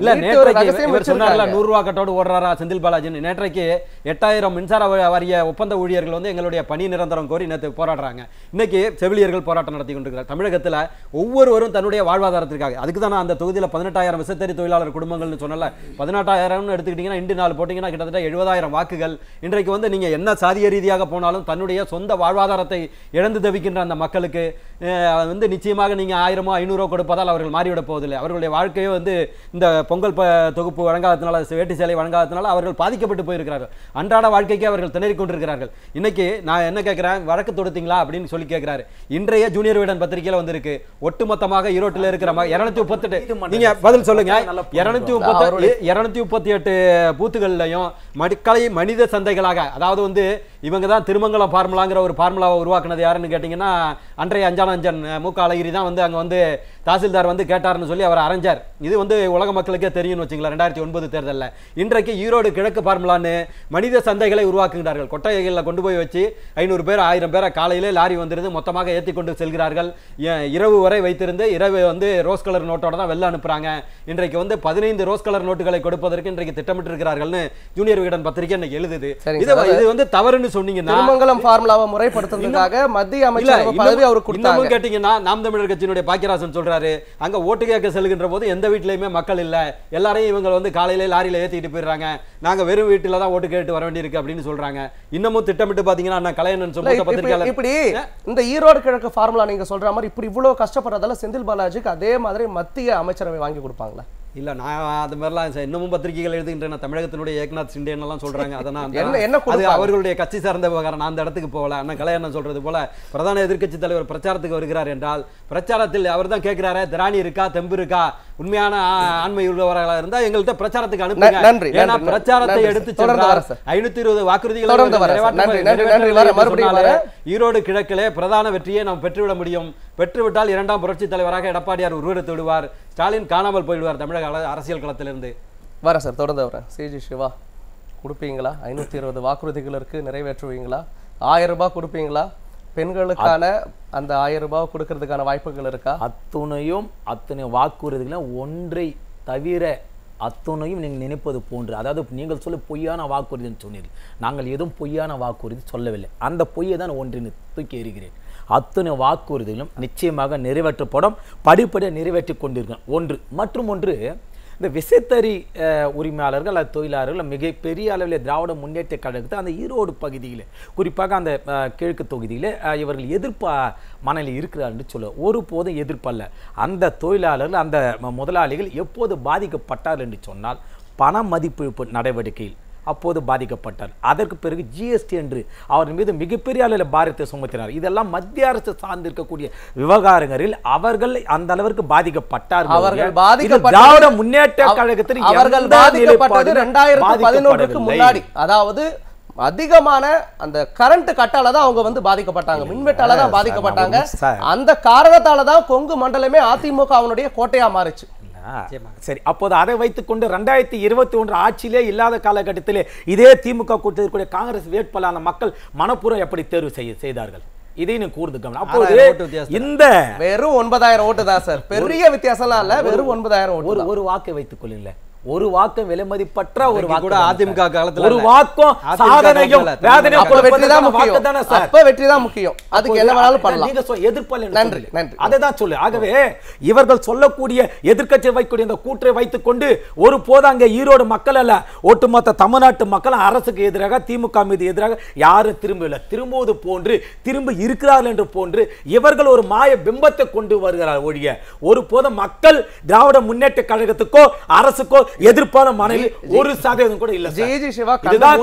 இல்ல நேற்றைக்கு இவர் சொன்னார்ல. நூறு ரூபா கட்டோடு ஓடுறாரா செந்தில் பாலாஜின்னு. நேற்றைக்கு எட்டாயிரம் மின்சார வாரிய ஒப்பந்த ஊழியர்கள் வந்து எங்களுடைய பணி நிரந்தரம் கோரி நேற்று போராடுறாங்க. இன்னைக்கு செவிலியர்கள் போராட்டம் நடத்தி கொண்டிருக்கிறார். தமிழகத்தில் ஒவ்வொருவரும் தன்னுடைய வாழ்வாதாரத்திற்காக. அதுக்கு தான் நான் அந்த தொகுதியில் பதினெட்டாயிரம் விசைத்தறி தொழிலாளர் குடும்பங்கள்னு சொன்னல பதினெட்டாயிரம்னு எடுத்துக்கிட்டீங்கன்னா இன்று நாள் போட்டீங்கன்னா கிட்டத்தட்ட எழுபதாயிரம் வாக்குகள். இன்றைக்கு வந்து நீங்க என்ன சாதிய ரீதியாக போனாலும் தன்னுடைய சொந்த வாழ்வாதாரத்தை இழந்து தவிக்கின்ற அந்த மக்களுக்கு வந்து நிச்சயமாக நீங்க ஆயிரமோ ஐநூறோ கொடுப்பதால் அவர்கள் மாறிவிட போவதில்லை. அவர்களுடைய வாழ்க்கையே வந்து இந்த பொங்கல் ப- தொகுப்பு வழங்காததுனால வேட்டி சேலை வழங்காததுனால அவர்கள் பாதிக்கப்பட்டு போயிருக்கிறார்கள். அன்றாட வாழ்க்கைக்கு அவர்கள் திணறிக் கொண்டிருக்கிறார்கள். இன்னைக்கு நான் என்ன கேட்கிறேன்? வழக்கு தொடுத்தீங்களா? அப்படின்னு சொல்லி கேட்கிறாரு. இன்றைய ஜூனியர் விடன் பத்திரிகையில வந்திருக்கு. ஒட்டுமொத்தமாக ஈரோட்டில் இருக்கிற இருநூத்தி முப்பத்தெட்டு நீங்க பதில் சொல்லுங்க. இருநூத்தி முப்பத்தி இருநூத்தி முப்பத்தி எட்டு பூத்துகள்லையும் மக்களை மனித சந்தைகளாக அதாவது வந்து இவங்க தான் திருமங்கலம் ஃபார்முலாங்கிற ஒரு ஃபார்முலாவை உருவாக்குனது யாருன்னு கேட்டிங்கன்னா அன்றைய அஞ்சானஞ்சன் மூக்க அழகிரி தான் வந்து அங்கே வந்து தாசில்தார் வந்து கேட்டார்னு சொல்லி அவர் அரைஞ்சார். இது வந்து உலக மக்களுக்கே தெரியும்னு வச்சுங்களேன் ரெண்டாயிரத்தி ஒன்பது தேர்தலில். இன்றைக்கு ஈரோடு கிழக்கு ஃபார்முலான்னு மனித சந்தைகளை உருவாக்குகிறார்கள். கொட்டகைகளில் கொண்டு போய் வச்சு ஐநூறு பேர் ஆயிரம் பேரை காலையிலே லாரி வந்துருது மொத்தமாக ஏற்றி கொண்டு செல்கிறார்கள். இரவு வரை வைத்திருந்து இரவு வந்து ரோஸ் கலர் நோட்டோட தான் வெளில அனுப்புறாங்க. இன்றைக்கு வந்து பதினைந்து ரோஸ் கலர் நோட்டுகளை கொடுப்பதற்கு இன்றைக்கு திட்டமிட்டு இருக்கிறார்கள்னு ஜூனியர் விகடன் பத்திரிகை இன்னைக்கு எழுதுது. இது. இது வந்து தவறுன்னு சொன்னீங்கன்னா திருமங்கலம் ஃபார்முலாவை முறைப்படுத்துறதுக்காக மத்திய அமைச்சர் பதவி அவர் கொடுத்தாங்க. இன்னமும் கேட்டீங்கன்னா நாம் தமிழர் கட்சியினுடைய பாக்கியராசன் சொல்றாரு. அங்க ஓட்டு கேட்க செல்கின்ற போது எந்த வீட்லயுமே மக்கள் இல்ல. எல்லாரையும் இவங்க வந்து காலையில லாரியில ஏத்திட்டு போயிடுறாங்க. நாங்க வெறும் வீட்டுல தான் ஓட்டு கேட்டு வர வேண்டியிருக்கு அப்படின்னு சொல்றாங்க. இன்னமும் திட்டமிட்டு சொல்ற இப்ப- இப்ப- பத்திரிகையாளர் இப்படி இந்த ஈரோடு கிழக்கு ஃபார்முலா நீங்க சொல்ற மாதிரி இப்படி இவ்வளவு கஷ்டப்படுறதால செந்தில் பாலாஜிக்கு அதே மாதிரி மத்திய அமைச்சரவை வாங்கி கொடுப்பாங்களா. இல்ல நான் அது மாதிரிலாம் இன்னமும் பத்திரிகைகள் எழுதுகின்றன. தமிழகத்தினுடைய ஏக்நாத் சிண்டேன் எல்லாம் சொல்றாங்க அதெல்லாம் அந்த- என்ன- என்ன அது? அவர்களுடைய கட்சி சார்ந்த விவகாரம். நான் அந்த இடத்துக்கு போகல. அண்ணா கலையண்ணன் சொல்றது போல பிரதான எதிர்க்கட்சி தலைவர் பிரச்சாரத்துக்கு வருகிறார் என்றால் பிரச்சாரத்தில் அவர் தான் கேட்கிறாரு திராணி இருக்கா தெம்பு இருக்கா? உண்மையான ஆண்மை உள்ளவர்களா இருந்தா எங்கள்கிட்ட பிரச்சாரத்துக்கு அனுப்புங்க. நன்றி, ஏன்னா பிரச்சாரத்தை எடுத்து சார். ஐநூத்தி இருபது வாக்குறுதிகளை ஈரோடு கிழக்கிலே பிரதான வெற்றியை நாம் பெற்றுவிட முடியும். பெற்றுவிட்டால் இரண்டாம் புரட்சி தலைவராக எடப்பாடியார் உருவெடுத்து விடுவார். ஸ்டாலின் காணாமல் போய்விடுவார் தமிழக அரசியல் களத்திலிருந்து. வரேன் சார் தொடர்ந்து வரேன் சிஜி சிவா கொடுப்பீங்களா? ஐநூத்தி இருபது வாக்குறுதிகள் இருக்கு நிறைவேற்றுவீங்களா? ஆயிரம் ரூபாய் கொடுப்பீங்களா? பெண்களுக்கான அந்த ஆயிரம் ரூபாய் கொடுக்கறதுக்கான வாய்ப்புகள் இருக்கா? அத்துணையும் அத்தனை வாக்குறுதிகளும் ஒன்றை தவிர அத்துணையும் நீங்கள் நினைப்பது போன்று அதாவது நீங்கள் சொல்ல பொய்யான வாக்குறுதின்னு சொன்னீர்கள். நாங்கள் எதுவும் பொய்யான வாக்குறுதி சொல்லவில்லை. அந்த பொய்யை தான் ஒன்றினை தூக்கி எறிகிறேன். அத்தனை வாக்குறுதிகளும் நிச்சயமாக நிறைவேற்றப்படும் படிப்படியாக நிறைவேற்றி கொண்டிருக்கணும் ஒன்று. மற்றும் ஒன்று இந்த விசைத்தறி உரிமையாளர்கள் அல்லது தொழிலாளர்கள் மிகப்பெரிய அளவில் திராவிட முன்னேற்ற கழகத்தை அந்த ஈரோடு பகுதியில் குறிப்பாக அந்த கிழக்கு தொகுதியில் இவர்கள் எதிர்ப்பா மனநிலை இருக்கிறார் என்று சொல்ல ஒருபோதும் எதிர்ப்பல்ல. அந்த தொழிலாளர்கள் அந்த முதலாளிகள் எப்போது பாதிக்கப்பட்டார் என்று சொன்னால் பண மதிப்பிழப்பு நடவடிக்கையில். அப்போது பாதிக்கப்பட்டார். அதற்கு பிறகு ஜிஎஸ்டி என்று அவர் மீது மிகப்பெரிய அளவில் பாரத்தை சுமத்தினார். இதெல்லாம் மத்திய அரசு சார்ந்திருக்கக்கூடிய விவகாரங்களில் அவர்கள் அந்த அளவிற்கு பாதிக்கப்பட்டார்கள் அவர்கள் திராவிட முன்னேற்ற கழகத்தில் அவர்கள் பாதிக்கப்பட்டது ரெண்டாயிரத்தி பதினொன்றுக்கு. முன்னாடி. அதாவது அதிகமான அந்த கரண்ட் கட்டால தான் அவங்க வந்து பாதிக்கப்பட்டாங்க. மின்வெட்டால தான் பாதிக்கப்பட்டாங்க. அந்த காரணத்தால தான் கொங்கு மண்டலமே அதிமுக அவனுடைய கோட்டையா மாறுச்சு. சரி அப்போது அதை வைத்துக்கொண்டு ரெண்டாயிரத்தி இருபத்தி ஒன்று ஆட்சியிலே இல்லாத காலகட்டத்திலே இதே திமுக கூட்டத்திற்குரிய காங்கிரஸ் வேட்பாளரான மக்கள் மனப்பூர்வம் எப்படி தேர்வு செய்ய செய்தார்கள்? இதையும் நீ கூர்ந்து கவனம். அப்போது. இந்த வெறும் ஒன்பதாயிரம் ஓட்டு தான் சார். பெரிய வித்தியாசம்லாம் இல்ல வெறும் ஒன்பதாயிரம் ஓட்டு ஒரு. ஒரு வாக்கை வைத்துக் கொள்ளுங்களேன். ஒரு வாக்கு விலை மதிப்பற்ற ஒரு கூட அதிமுக. காலத்துல ஒரு. வாக்கும் சாதனையும் வேதனையும் அப்ப வெற்றி தான் முக்கியம். தானே சார்? அப்ப வெற்றி தான் முக்கியம். அதுக்கு என்ன வேணாலும் பண்ணலாம். நீங்க எதிர்ப்பல்ல நன்றி, நன்றி. அதை தான் சொல்லு. ஆகவே இவர்கள் சொல்லக்கூடிய எதிர்க்கட்சி வைக்கக்கூடிய இந்த கூற்றை வைத்துக் கொண்டு ஒரு போது அங்க ஈரோடு மக்கள் அல்ல ஒட்டுமொத்த தமிழ்நாட்டு மக்கள் அரசுக்கு எதிராக திமுக மீது எதிராக யாரும் திரும்பவில்லை. திரும்புவது போன்று திரும்ப இருக்கிறார்கள் என்று போன்று இவர்கள் ஒரு மாய பிம்பத்தை கொண்டு வருகிறார் ஒழிய ஒரு போது மக்கள் திராவிட முன்னேற்ற கழகத்துக்கோ அரசுக்கோ எதிர்ப்பான மனநிலை ஒரு சதவீதம் கூட இல்ல சார். ஜெயஜி சிவா இதுதான்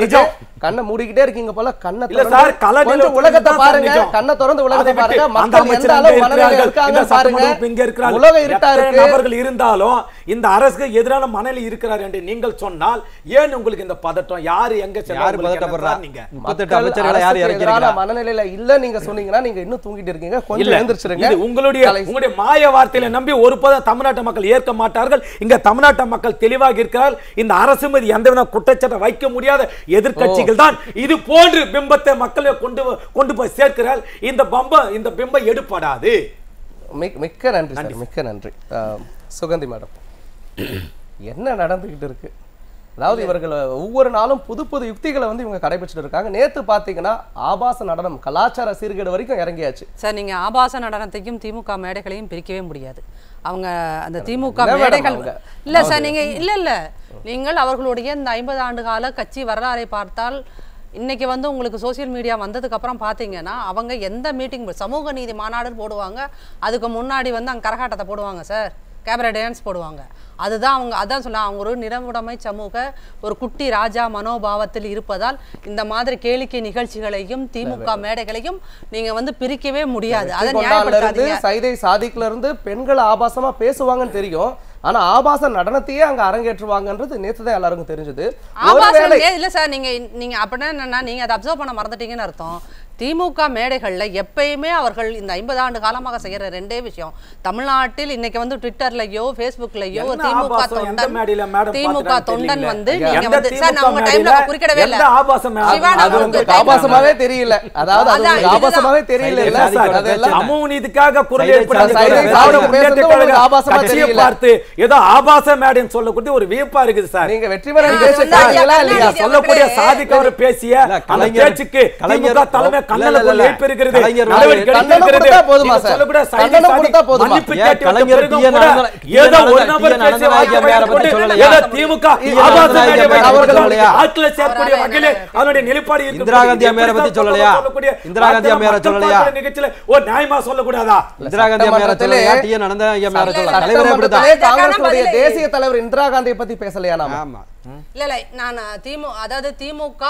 நிஜம். கண்ணை மூடிக்கிட்டே இருக்கீங்க போல கண்ணை இல்ல சார், நிலவரம் உலகத்தை பாருங்க. கண்ணை திறந்து உலகத்தை பாருங்க. மக்கள் எந்த அளவு மனநிலை இருக்காங்க பாருங்க. இங்கே இருக்கிறார்கள். உலகம் இருட்டா இருக்கு. நபர்கள் இருந்தாலும் இந்த அரசுக்கு எதிரான மனநிலை இருக்கிறார் என்று நீங்கள் சொன்னால் ஏன் உங்களுக்கு இந்த பதட்டம்? யாரு எங்க யாரு உங்களுக்கு என்ன பதட்டப்படுறா? சார் நீங்க? முப்பத்தெட்டு அமைச்சர்களை யார் இறக்கிறீங்களா மனநிலையில இல்ல நீங்க சொன்னீங்கன்னா நீங்க இன்னும் தூங்கிட்டு இருக்கீங்க. கொஞ்சம் எழுந்திருச்சிருங்க. உங்களுடைய கலை- உங்களுடைய மாய வார்த்தையில நம்பி ஒரு போதும் தமிழ்நாட்டு மக்கள் ஏற்க மாட்டார்கள். இங்க தமிழ்நாட்டு மக்கள் தெளிவாக இருக்கிறார்கள். இந்த அரசு மீது எந்தவித குற்றச்சாட்டை வைக்க முடியாத எதிர்க்கட்சிகள் தான் இது போன்று பிம்பத்தை மக்களை கொண்டு கொண்டு போய் சேர்க்கிறார்கள். இந்த பம்பம் இந்த பிம்பம் எடுப்படாது மிக்- மிக்க நன்றி மிக்க நன்றி. ஆஹ், சுகந்தி மேடம். என்ன நடந்துகிட்டு இருக்கு? அதாவது இவர்கள் ஒவ்வொரு நாளும் புது புது யுக்திகளை வந்து இவங்க கடைபிடிச்சிட்டு இருக்காங்க. நேத்து பாத்தீங்கன்னா ஆபாச நடனம் கலாச்சார சீர்கேடு வரைக்கும் இறங்கியாச்சு. சார் நீங்க ஆபாச நடனத்தையும் திமுக மேடைகளையும் பிரிக்கவே முடியாது. அவங்க அந்த திமுக மேடைகள்? இல்ல சார் நீங்க இல்ல இல்ல. நீங்கள் அவர்களுடைய இந்த ஐம்பது ஆண்டு கால கட்சி வரலாறை பார்த்தால் இன்னைக்கு வந்து உங்களுக்கு சோஷியல் மீடியா வந்ததுக்கு அப்புறம் பார்த்தீங்கன்னா அவங்க எந்த மீட்டிங் சமூக நீதி மாநாடு போடுவாங்க அதுக்கு முன்னாடி வந்து அங்க கரகாட்டத்தை போடுவாங்க சார். கேமரா டான்ஸ் போடுவாங்க. அதுதான் அவங்க அதான் சொல்ல அவங்க ஒரு நிறமுடைமை சமூக ஒரு குட்டி ராஜா மனோபாவத்தில் இருப்பதால் இந்த மாதிரி கேளிக்கை நிகழ்ச்சிகளையும் திமுக மேடைகளையும் நீங்க வந்து பிரிக்கவே முடியாது. அதை சைதை சாதிக்குல இருந்து பெண்கள் ஆபாசமா பேசுவாங்கன்னு தெரியும். ஆனா ஆபாச நடனத்தையே அங்க அரங்கேற்றுவாங்கன்றது நேத்து தான் எல்லாருக்கும் தெரிஞ்சது. இல்ல சார் நீங்க நீங்க அப்படின்னா நீங்க அதை அப்சர்வ் பண்ண மறந்துட்டீங்கன்னு அர்த்தம். திமுக மேடைகள்ல எப்பயுமே அவர்கள் இந்த ஐம்பது ஆண்டு காலமாக செய்யற ரெண்டே விஷயம். தமிழ்நாட்டில் இன்னைக்கு வந்து ட்விட்டர்லயோ ஃபேஸ்புக்லயோ என்ன திமுக தொண்டன் திமுக தொண்டன் தெரியல. வந்து நீங்க வந்து சார் நான் திமுக உங்க டைம்ல மேடையில குறிக்கிடவே இல்ல. ஆபாசமாவே தெரியல. அதாவது அது. ஆபாசமாவே தெரியல. இல்ல அதெல்லாம் சமூக நீதிக்காக குரல் உங்களுக்கு ஆபாசமா தெரியல. பார்த்து ஏதோ ஆபாச மேடைன்னு சொல்லக்கூடிய ஒரு வியப்பா இருக்குது சார். நீங்க வெற்றிமரன் நீங்க பேச சொன்னா கேட்டீங்களா ஐயா, இல்லையா சொல்லக்கூடிய அவர்களே, சாதிக்க அவர் பேசிய அந்த பேச்சுக்கு தலைமை திமுக நிலைப்பாடு இருக்கிறது. இந்திரா காந்தி அம்மையாரை பத்தி சொல்லலையா? இந்திரா காந்தி அம்மையாரை சொல்லலையா? நிகழ்ச்சியில ஒரு நியாயமா சொல்லக்கூடாதா? இந்திரா காந்தி அம்மையார சட்டமன்றத்திலே- சொல்லலையா? டி. நடந்த ஐயா மேல சொல்லலாம் தலைவரே சட்டமன்றத்திலே அப்படிதான் காங்கிரசுடைய பதிலே- தேசிய தலைவர் இந்திரா காந்தியை பத்தி பேசலையா நாம? ஆமா. இல்ல இல்ல நான் திமு அதாவது திமுக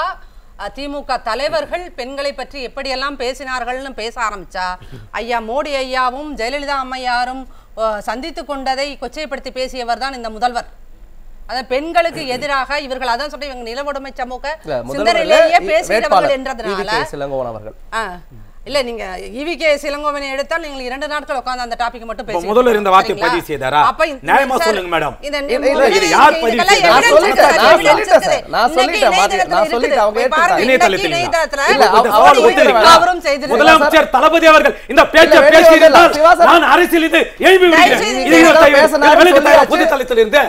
திமுக தலைவர்கள் பெண்களை பற்றி எப்படியெல்லாம் பேசினார்கள்னு பேச ஆரம்பிச்சா ஐயா மோடி ஐயாவும் ஜெயலலிதா அம்மையாரும் சந்தித்து கொண்டதை கொச்சைப்படுத்தி பேசியவர் தான் இந்த முதல்வர். அதாவது பெண்களுக்கு எதிராக இவர்கள் அதான் சொல்லி இவங்க நிலவுடைமை சமூக சிந்தனையிலேயே பேசுகிறவர்கள் என்றதுனால. இல்ல நீங்க ஈவிகே சிலங்கோவனை எடுத்தால் நீங்கள் இரண்டு நாட்கள் உட்கார்ந்து அந்த டாபிக் மட்டும் இப்ப பேசி முதல்வர் இந்த வார்த்தை பதிவு செய்தாரா? நியாயமா சொல்லுங்க மேடம். இது யார் பதிவு செய்தா? நான் சொல்லிட்டேன், நான் சொல்லிட்டேன். நான் சொல்லிட்டேன், அவங்க. இணையதளத்தில் இல்ல, அவரு ஒத்துக்கல. அவரும் செய்திருக்கிறார் முதலமைச்சர் தளபதி அவர்கள் இந்த பேச்சை பேசியிருந்தால் சிவா. நான் அரசியல் இது எழுப்பி விடுகிறேன். இது நீங்க இந்த இது தயவு சொல்லியாச்சு. புது தளத்தில் இருந்து.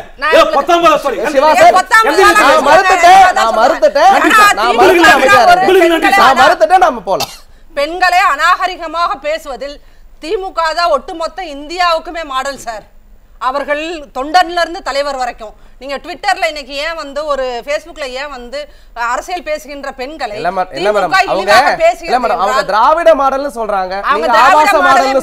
சிவா ஏன் சார், பத்தாம் நான் மறுத்துட்டேன், நான். மறுத்துட்டேன், நான் மறுத்துட்டேன், நான் மறுத்துட்டேன், நாம போலாம். பெண்களை அநாகரிகமாக பேசுவதில் திமுக தான் ஒட்டுமொத்த இந்தியாவுக்குமே மாடல் சார். அவர்கள் தொண்டன்ல இருந்து தலைவர் வரைக்கும். நீங்க ட்விட்டர்ல இன்னைக்கு ஏன் வந்து ஒரு Facebookல ஏன் வந்து அரசியல் பேசுகின்ற பெண்களை திராவிட மாடல்னு சொல்றாங்க. அவங்க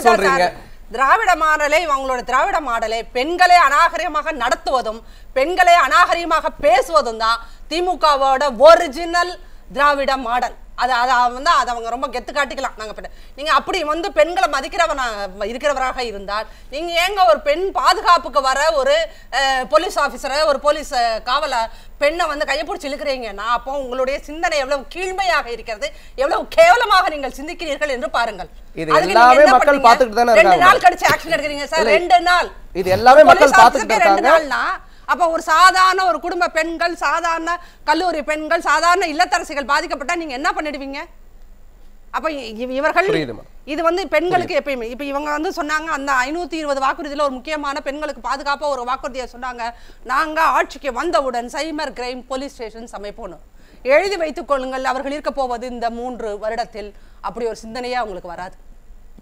சொல்றீங்க. திராவிட மாடலை அவங்களோட திராவிட மாடலை பெண்களை அநாகரிகமாக நடத்துவதும் பெண்களை அநாகரிகமாக பேசுவதும் தான் திமுகவோட ஒரிஜினல் திராவிட மாடல் அது அதை வந்து அதை அவங்க ரொம்ப கெத்து காட்டிக்கலாம் நாங்க பெண் நீங்க அப்படி வந்து பெண்களை மதிக்கிறவனா இருக்கிறவராக இருந்தால் நீங்க ஏங்க ஒரு பெண் பாதுகாப்புக்கு வர ஒரு போலீஸ் ஆபீசரை ஒரு போலீஸ் காவல பெண்ணை வந்து கையை பிடிச்சி இழுக்கிறீங்கன்னா அப்போ உங்களுடைய சிந்தனை எவ்வளவு கீழ்மையாக இருக்கிறது எவ்வளவு கேவலமாக நீங்கள் சிந்திக்கிறீர்கள் என்று பாருங்கள் இது எல்லாமே மக்கள்? பார்த்துக்கிட்டு தானே ரெண்டு. நாள் கழிச்சு ஆக்ஷன் எடுக்கிறீங்க சார் ரெண்டு நாள் இது எல்லாமே மக்கள் க்கு ரெண்டு. நாள்னா அப்ப ஒரு சாதாரண ஒரு குடும்ப பெண்கள் சாதாரண கல்லூரி பெண்கள் சாதாரண இல்லத்தரசிகள் பாதிக்கப்பட்டா நீங்க என்ன பண்ணிடுவீங்க? அப்ப இவர்கள். இது வந்து பெண்களுக்கு எப்பயுமே. இப்ப இவங்க வந்து சொன்னாங்க அந்த ஐநூத்தி இருபது வாக்குறுதியில ஒரு முக்கியமான பெண்களுக்கு பாதுகாப்பா ஒரு வாக்குறுதியை சொன்னாங்க. நாங்க ஆட்சிக்கு வந்தவுடன் சைமர் கிரைம் போலீஸ் ஸ்டேஷன் அமைப்போம் எழுதி வைத்துக் கொள்ளுங்கள் அவர்கள் இருக்க போவது இந்த மூன்று வருடத்தில். அப்படி ஒரு சிந்தனையே அவங்களுக்கு வராது.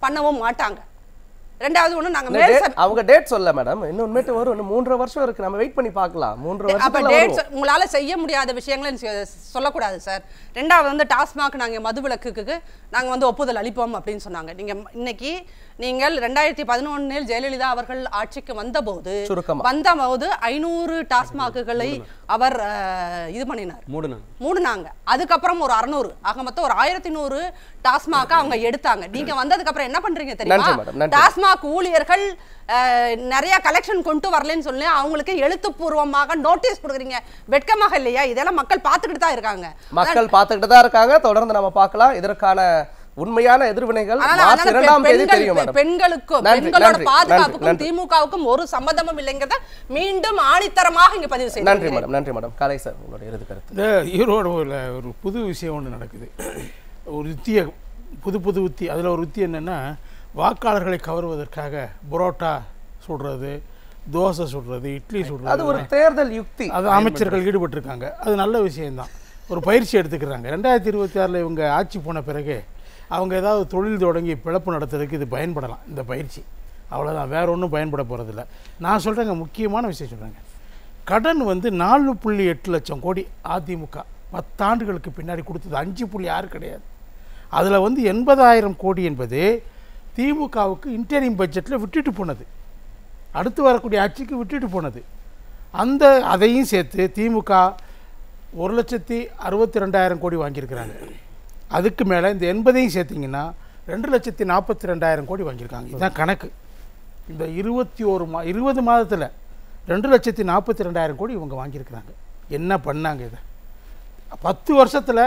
பண்ணவும் மாட்டாங்க. ரெண்டாவது ஒண்ணு நாங்க மேல் அவங்க டேட் சொல்ல மேடம் இன்னும் உண்மைட்டு வரும் இன்னும் மூன்றரை வருஷம் இருக்கு. நம்ம வெயிட் பண்ணி பார்க்கலாம். மூன்றரை அப்ப வருஷத்துல டேட்ஸ் வரும் உங்களால செய்ய முடியாத விஷயங்களை சொல்லக்கூடாது சார் ரெண்டாவது வந்து டாஸ்மாக் நாங்க மதுவிலக்குக்கு நாங்க வந்து ஒப்புதல் அளிப்போம் அப்படின்னு சொன்னாங்க. நீங்க இன்னைக்கு நீங்கள் ரெண்டாயிரத்தி பதினொன்னில் ஜெயலலிதா அவர்கள் ஆட்சிக்கு வந்தபோது சுருக்கமா. வந்தபோது ஐநூறு டாஸ்மாக்குகளை அவர் இது பண்ணினார். மூடுனாங்க. அதுக்கப்புறம் ஒரு அறுநூறு. ஆக மொத்தம் ஒரு ஆயிரத்தி நூறு டாஸ்மாக அவங்க எடுத்தாங்க. நீங்க வந்ததுக்கு அப்புறம் என்ன பண்றீங்க தெரியுமா. டாஸ்மாக் ஊழியர்கள் நிறைய கலெக்ஷன் கொண்டு வரலன்னு சொல்லி அவங்களுக்கு எழுத்துப்பூர்வமாக நோட்டீஸ் கொடுக்குறீங்க. வெட்கமாக இல்லையா? இதெல்லாம் மக்கள் பார்த்துக்கிட்டு தான் இருக்காங்க. மக்கள் பார்த்துக்கிட்டு தான் இருக்காங்க. தொடர்ந்து நம்ம பார்க்கலாம். இதற்கான உண்மையான எதிர்வினைகள் மார்ச் இரண்டாம் தேதி பெண்கள் தெரியும் மேடம் பெண்களுக்கும் நன்றி, பெண்களோட நன்றி, பாதுகாப்புக்கும் நன்றி, திமுகவுக்கும் ஒரு சம்பந்தமும் இல்லைங்கிறத மீண்டும் ஆணித்தரமாக இங்க பதிவு நன்றி செய்யுங்க மேடம் நன்றி மேடம் காலை சார் உங்களுடைய இறுதி கருத்து. இந்த ஈரோடுல ஒரு புது விஷயம் ஒன்று நடக்குது. ஒரு உத்திய புது புது உத்தி. அதில் ஒரு உத்தி என்னென்னா வாக்காளர்களை கவருவதற்காக புரோட்டா சுடுறது தோசை சுடுறது இட்லி அது சுடுறது. ஒரு தேர்தல் யுக்தி. அது அமைச்சர்கள் ஈடுபட்டிருக்காங்க. அது நல்ல விஷயம்தான். ஒரு பயிற்சி எடுத்துக்கிறாங்க. ரெண்டாயிரத்தி இருபத்தி ஆறில் இவங்க ஆட்சி போன பிறகு அவங்க ஏதாவது தொழில் தொடங்கி பிழப்பு நடத்துறதுக்கு இது பயன்படலாம் இந்த பயிற்சி. அவ்வளோதான் வேற ஒன்றும் பயன்பட போகிறதில்ல நான் சொல்கிறேங்க முக்கியமான விஷயம் சொல்கிறேங்க கடன் வந்து நாலு புள்ளி எட்டு லட்சம் கோடி அதிமுக பத்தாண்டுகளுக்கு பின்னாடி கொடுத்தது. அஞ்சு புள்ளி ஆறு கிடையாது. அதில் வந்து எண்பதாயிரம் கோடி என்பது திமுகவுக்கு இன்டரிம் பட்ஜெட்டில் விட்டுட்டு போனது. அடுத்து வரக்கூடிய ஆட்சிக்கு விட்டுட்டு போனது. அந்த அதையும் சேர்த்து திமுக ஒரு லட்சத்தி அறுபத்தி ரெண்டாயிரம் கோடி வாங்கியிருக்கிறாங்க. அதுக்கு மேலே இந்த எண்பதையும் சேர்த்திங்கன்னா ரெண்டு லட்சத்தி நாற்பத்தி ரெண்டாயிரம் கோடி வாங்கியிருக்காங்க. இதுதான் கணக்கு. இந்த இருபத்தி ஒரு மா இருபது மாதத்தில் ரெண்டு லட்சத்தி நாற்பத்தி ரெண்டாயிரம் கோடி இவங்க வாங்கியிருக்கிறாங்க. என்ன பண்ணாங்க இதை? பத்து வருஷத்தில்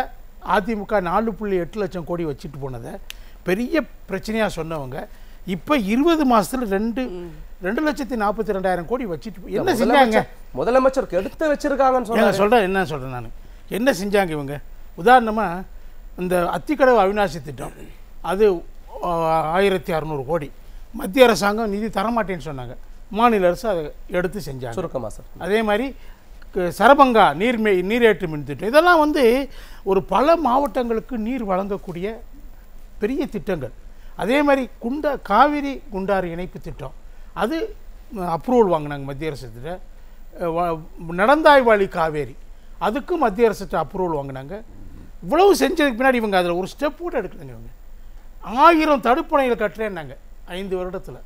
அதிமுக நாலு புள்ளி எட்டு லட்சம் கோடி வச்சுட்டு போனதை பெரிய பிரச்சனையாக சொன்னவங்க இப்போ இருபது மாசத்துல ரெண்டு ரெண்டு லட்சத்தி நாற்பத்தி ரெண்டாயிரம் கோடி வச்சுட்டு என்ன செஞ்சாங்க? முதலமைச்சர் முதலமைச்சருக்கு எடுத்து வச்சிருக்காங்கன்னு சொன்னாங்க சொல்கிறேன் என்ன சொல்கிறேன் நான்? என்ன செஞ்சாங்க இவங்க? உதாரணமாக இந்த அத்திக்கடவு அவிநாசி திட்டம் அது ஆயிரத்தி அறநூறு கோடி. மத்திய அரசாங்கம் நிதி தரமாட்டேன்னு சொன்னாங்க. மாநில அரசு அதை எடுத்து செஞ்சாங்க. சுருக்கமா சார். அதே மாதிரி சரபங்கா நீர்மே நீரேற்று மின் திட்டம். இதெல்லாம் வந்து ஒரு பல மாவட்டங்களுக்கு நீர் வழங்கக்கூடிய பெரிய திட்டங்கள். அதே மாதிரி குண்டா காவிரி குண்டாறு இணைப்பு திட்டம். அது அப்ரூவல் வாங்கினாங்க மத்திய அரசுகிட்ட அஹ் வ- நடந்தாய்வாளி காவேரி. அதுக்கும் மத்திய அரசுகிட்ட அப்ரூவல் வாங்கினாங்க. இவ்வளவு செஞ்சதுக்கு பின்னாடி இவங்க அதில் ஒரு ஸ்டெப் கூட எடுக்கலைங்க இவங்க ஆயிரம் தடுப்பணைகள் கட்டுறேன்னாங்க. ஐந்து வருடத்தில்.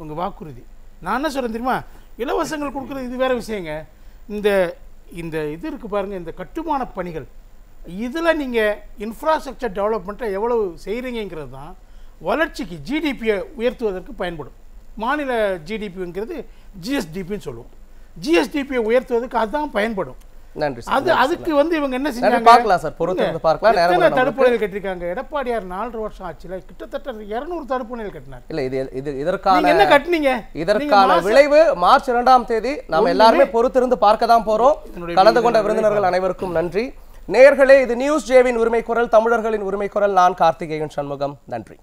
உங்கள் வாக்குறுதி. நான் என்ன சொல்கிறேன் தெரியுமா? இலவசங்கள் கொடுக்குறது இது வேறு விஷயங்க. இந்த இந்த இது இருக்குது பாருங்கள் இந்த கட்டுமான பணிகள். இதில் நீங்கள் இன்ஃப்ராஸ்ட்ரக்சர் டெவலப்மெண்ட்டை எவ்வளவு செய்கிறீங்கிறது தான் வளர்ச்சிக்கு ஜிடிபியை உயர்த்துவதற்கு பயன்படும். மாநில ஜிடிபிங்கிறது ஜிஎஸ்டிபின்னு சொல்லுவோம். ஜிஎஸ்டிபியை உயர்த்துவதற்கு அதுதான் பயன்படும். நன்றி அது அதுக்கு வந்து இவங்க என்ன செஞ்சாங்க? பார்க்கலாம் சார், பொறுத்து இருந்து பார்க்கலாம். நேரம் தடுப்பணைகள் கட்டிருக்காங்க? எடப்பாடியார் நாலரை வருஷம் ஆச்சுல. கிட்டத்தட்ட இருநூறு தடுப்பணைகள் கட்டினார். இல்ல இது இது இதற்கான என்ன கட்டுனீங்க? இதற்கான விளைவு மார்ச் இரண்டாம் தேதி நாம் எல்லாருமே பொறுத்திருந்து பார்க்க தான் போறோம். கலந்து கொண்ட விருந்தினர்களை அனைவருக்கும் நன்றி. நேயர்களே இது நியூஸ் ஜேவின் உரிமை குரல் தமிழர்களின் உரிமை குரல் நான் கார்த்திகேயன் சண்முகம். நன்றி.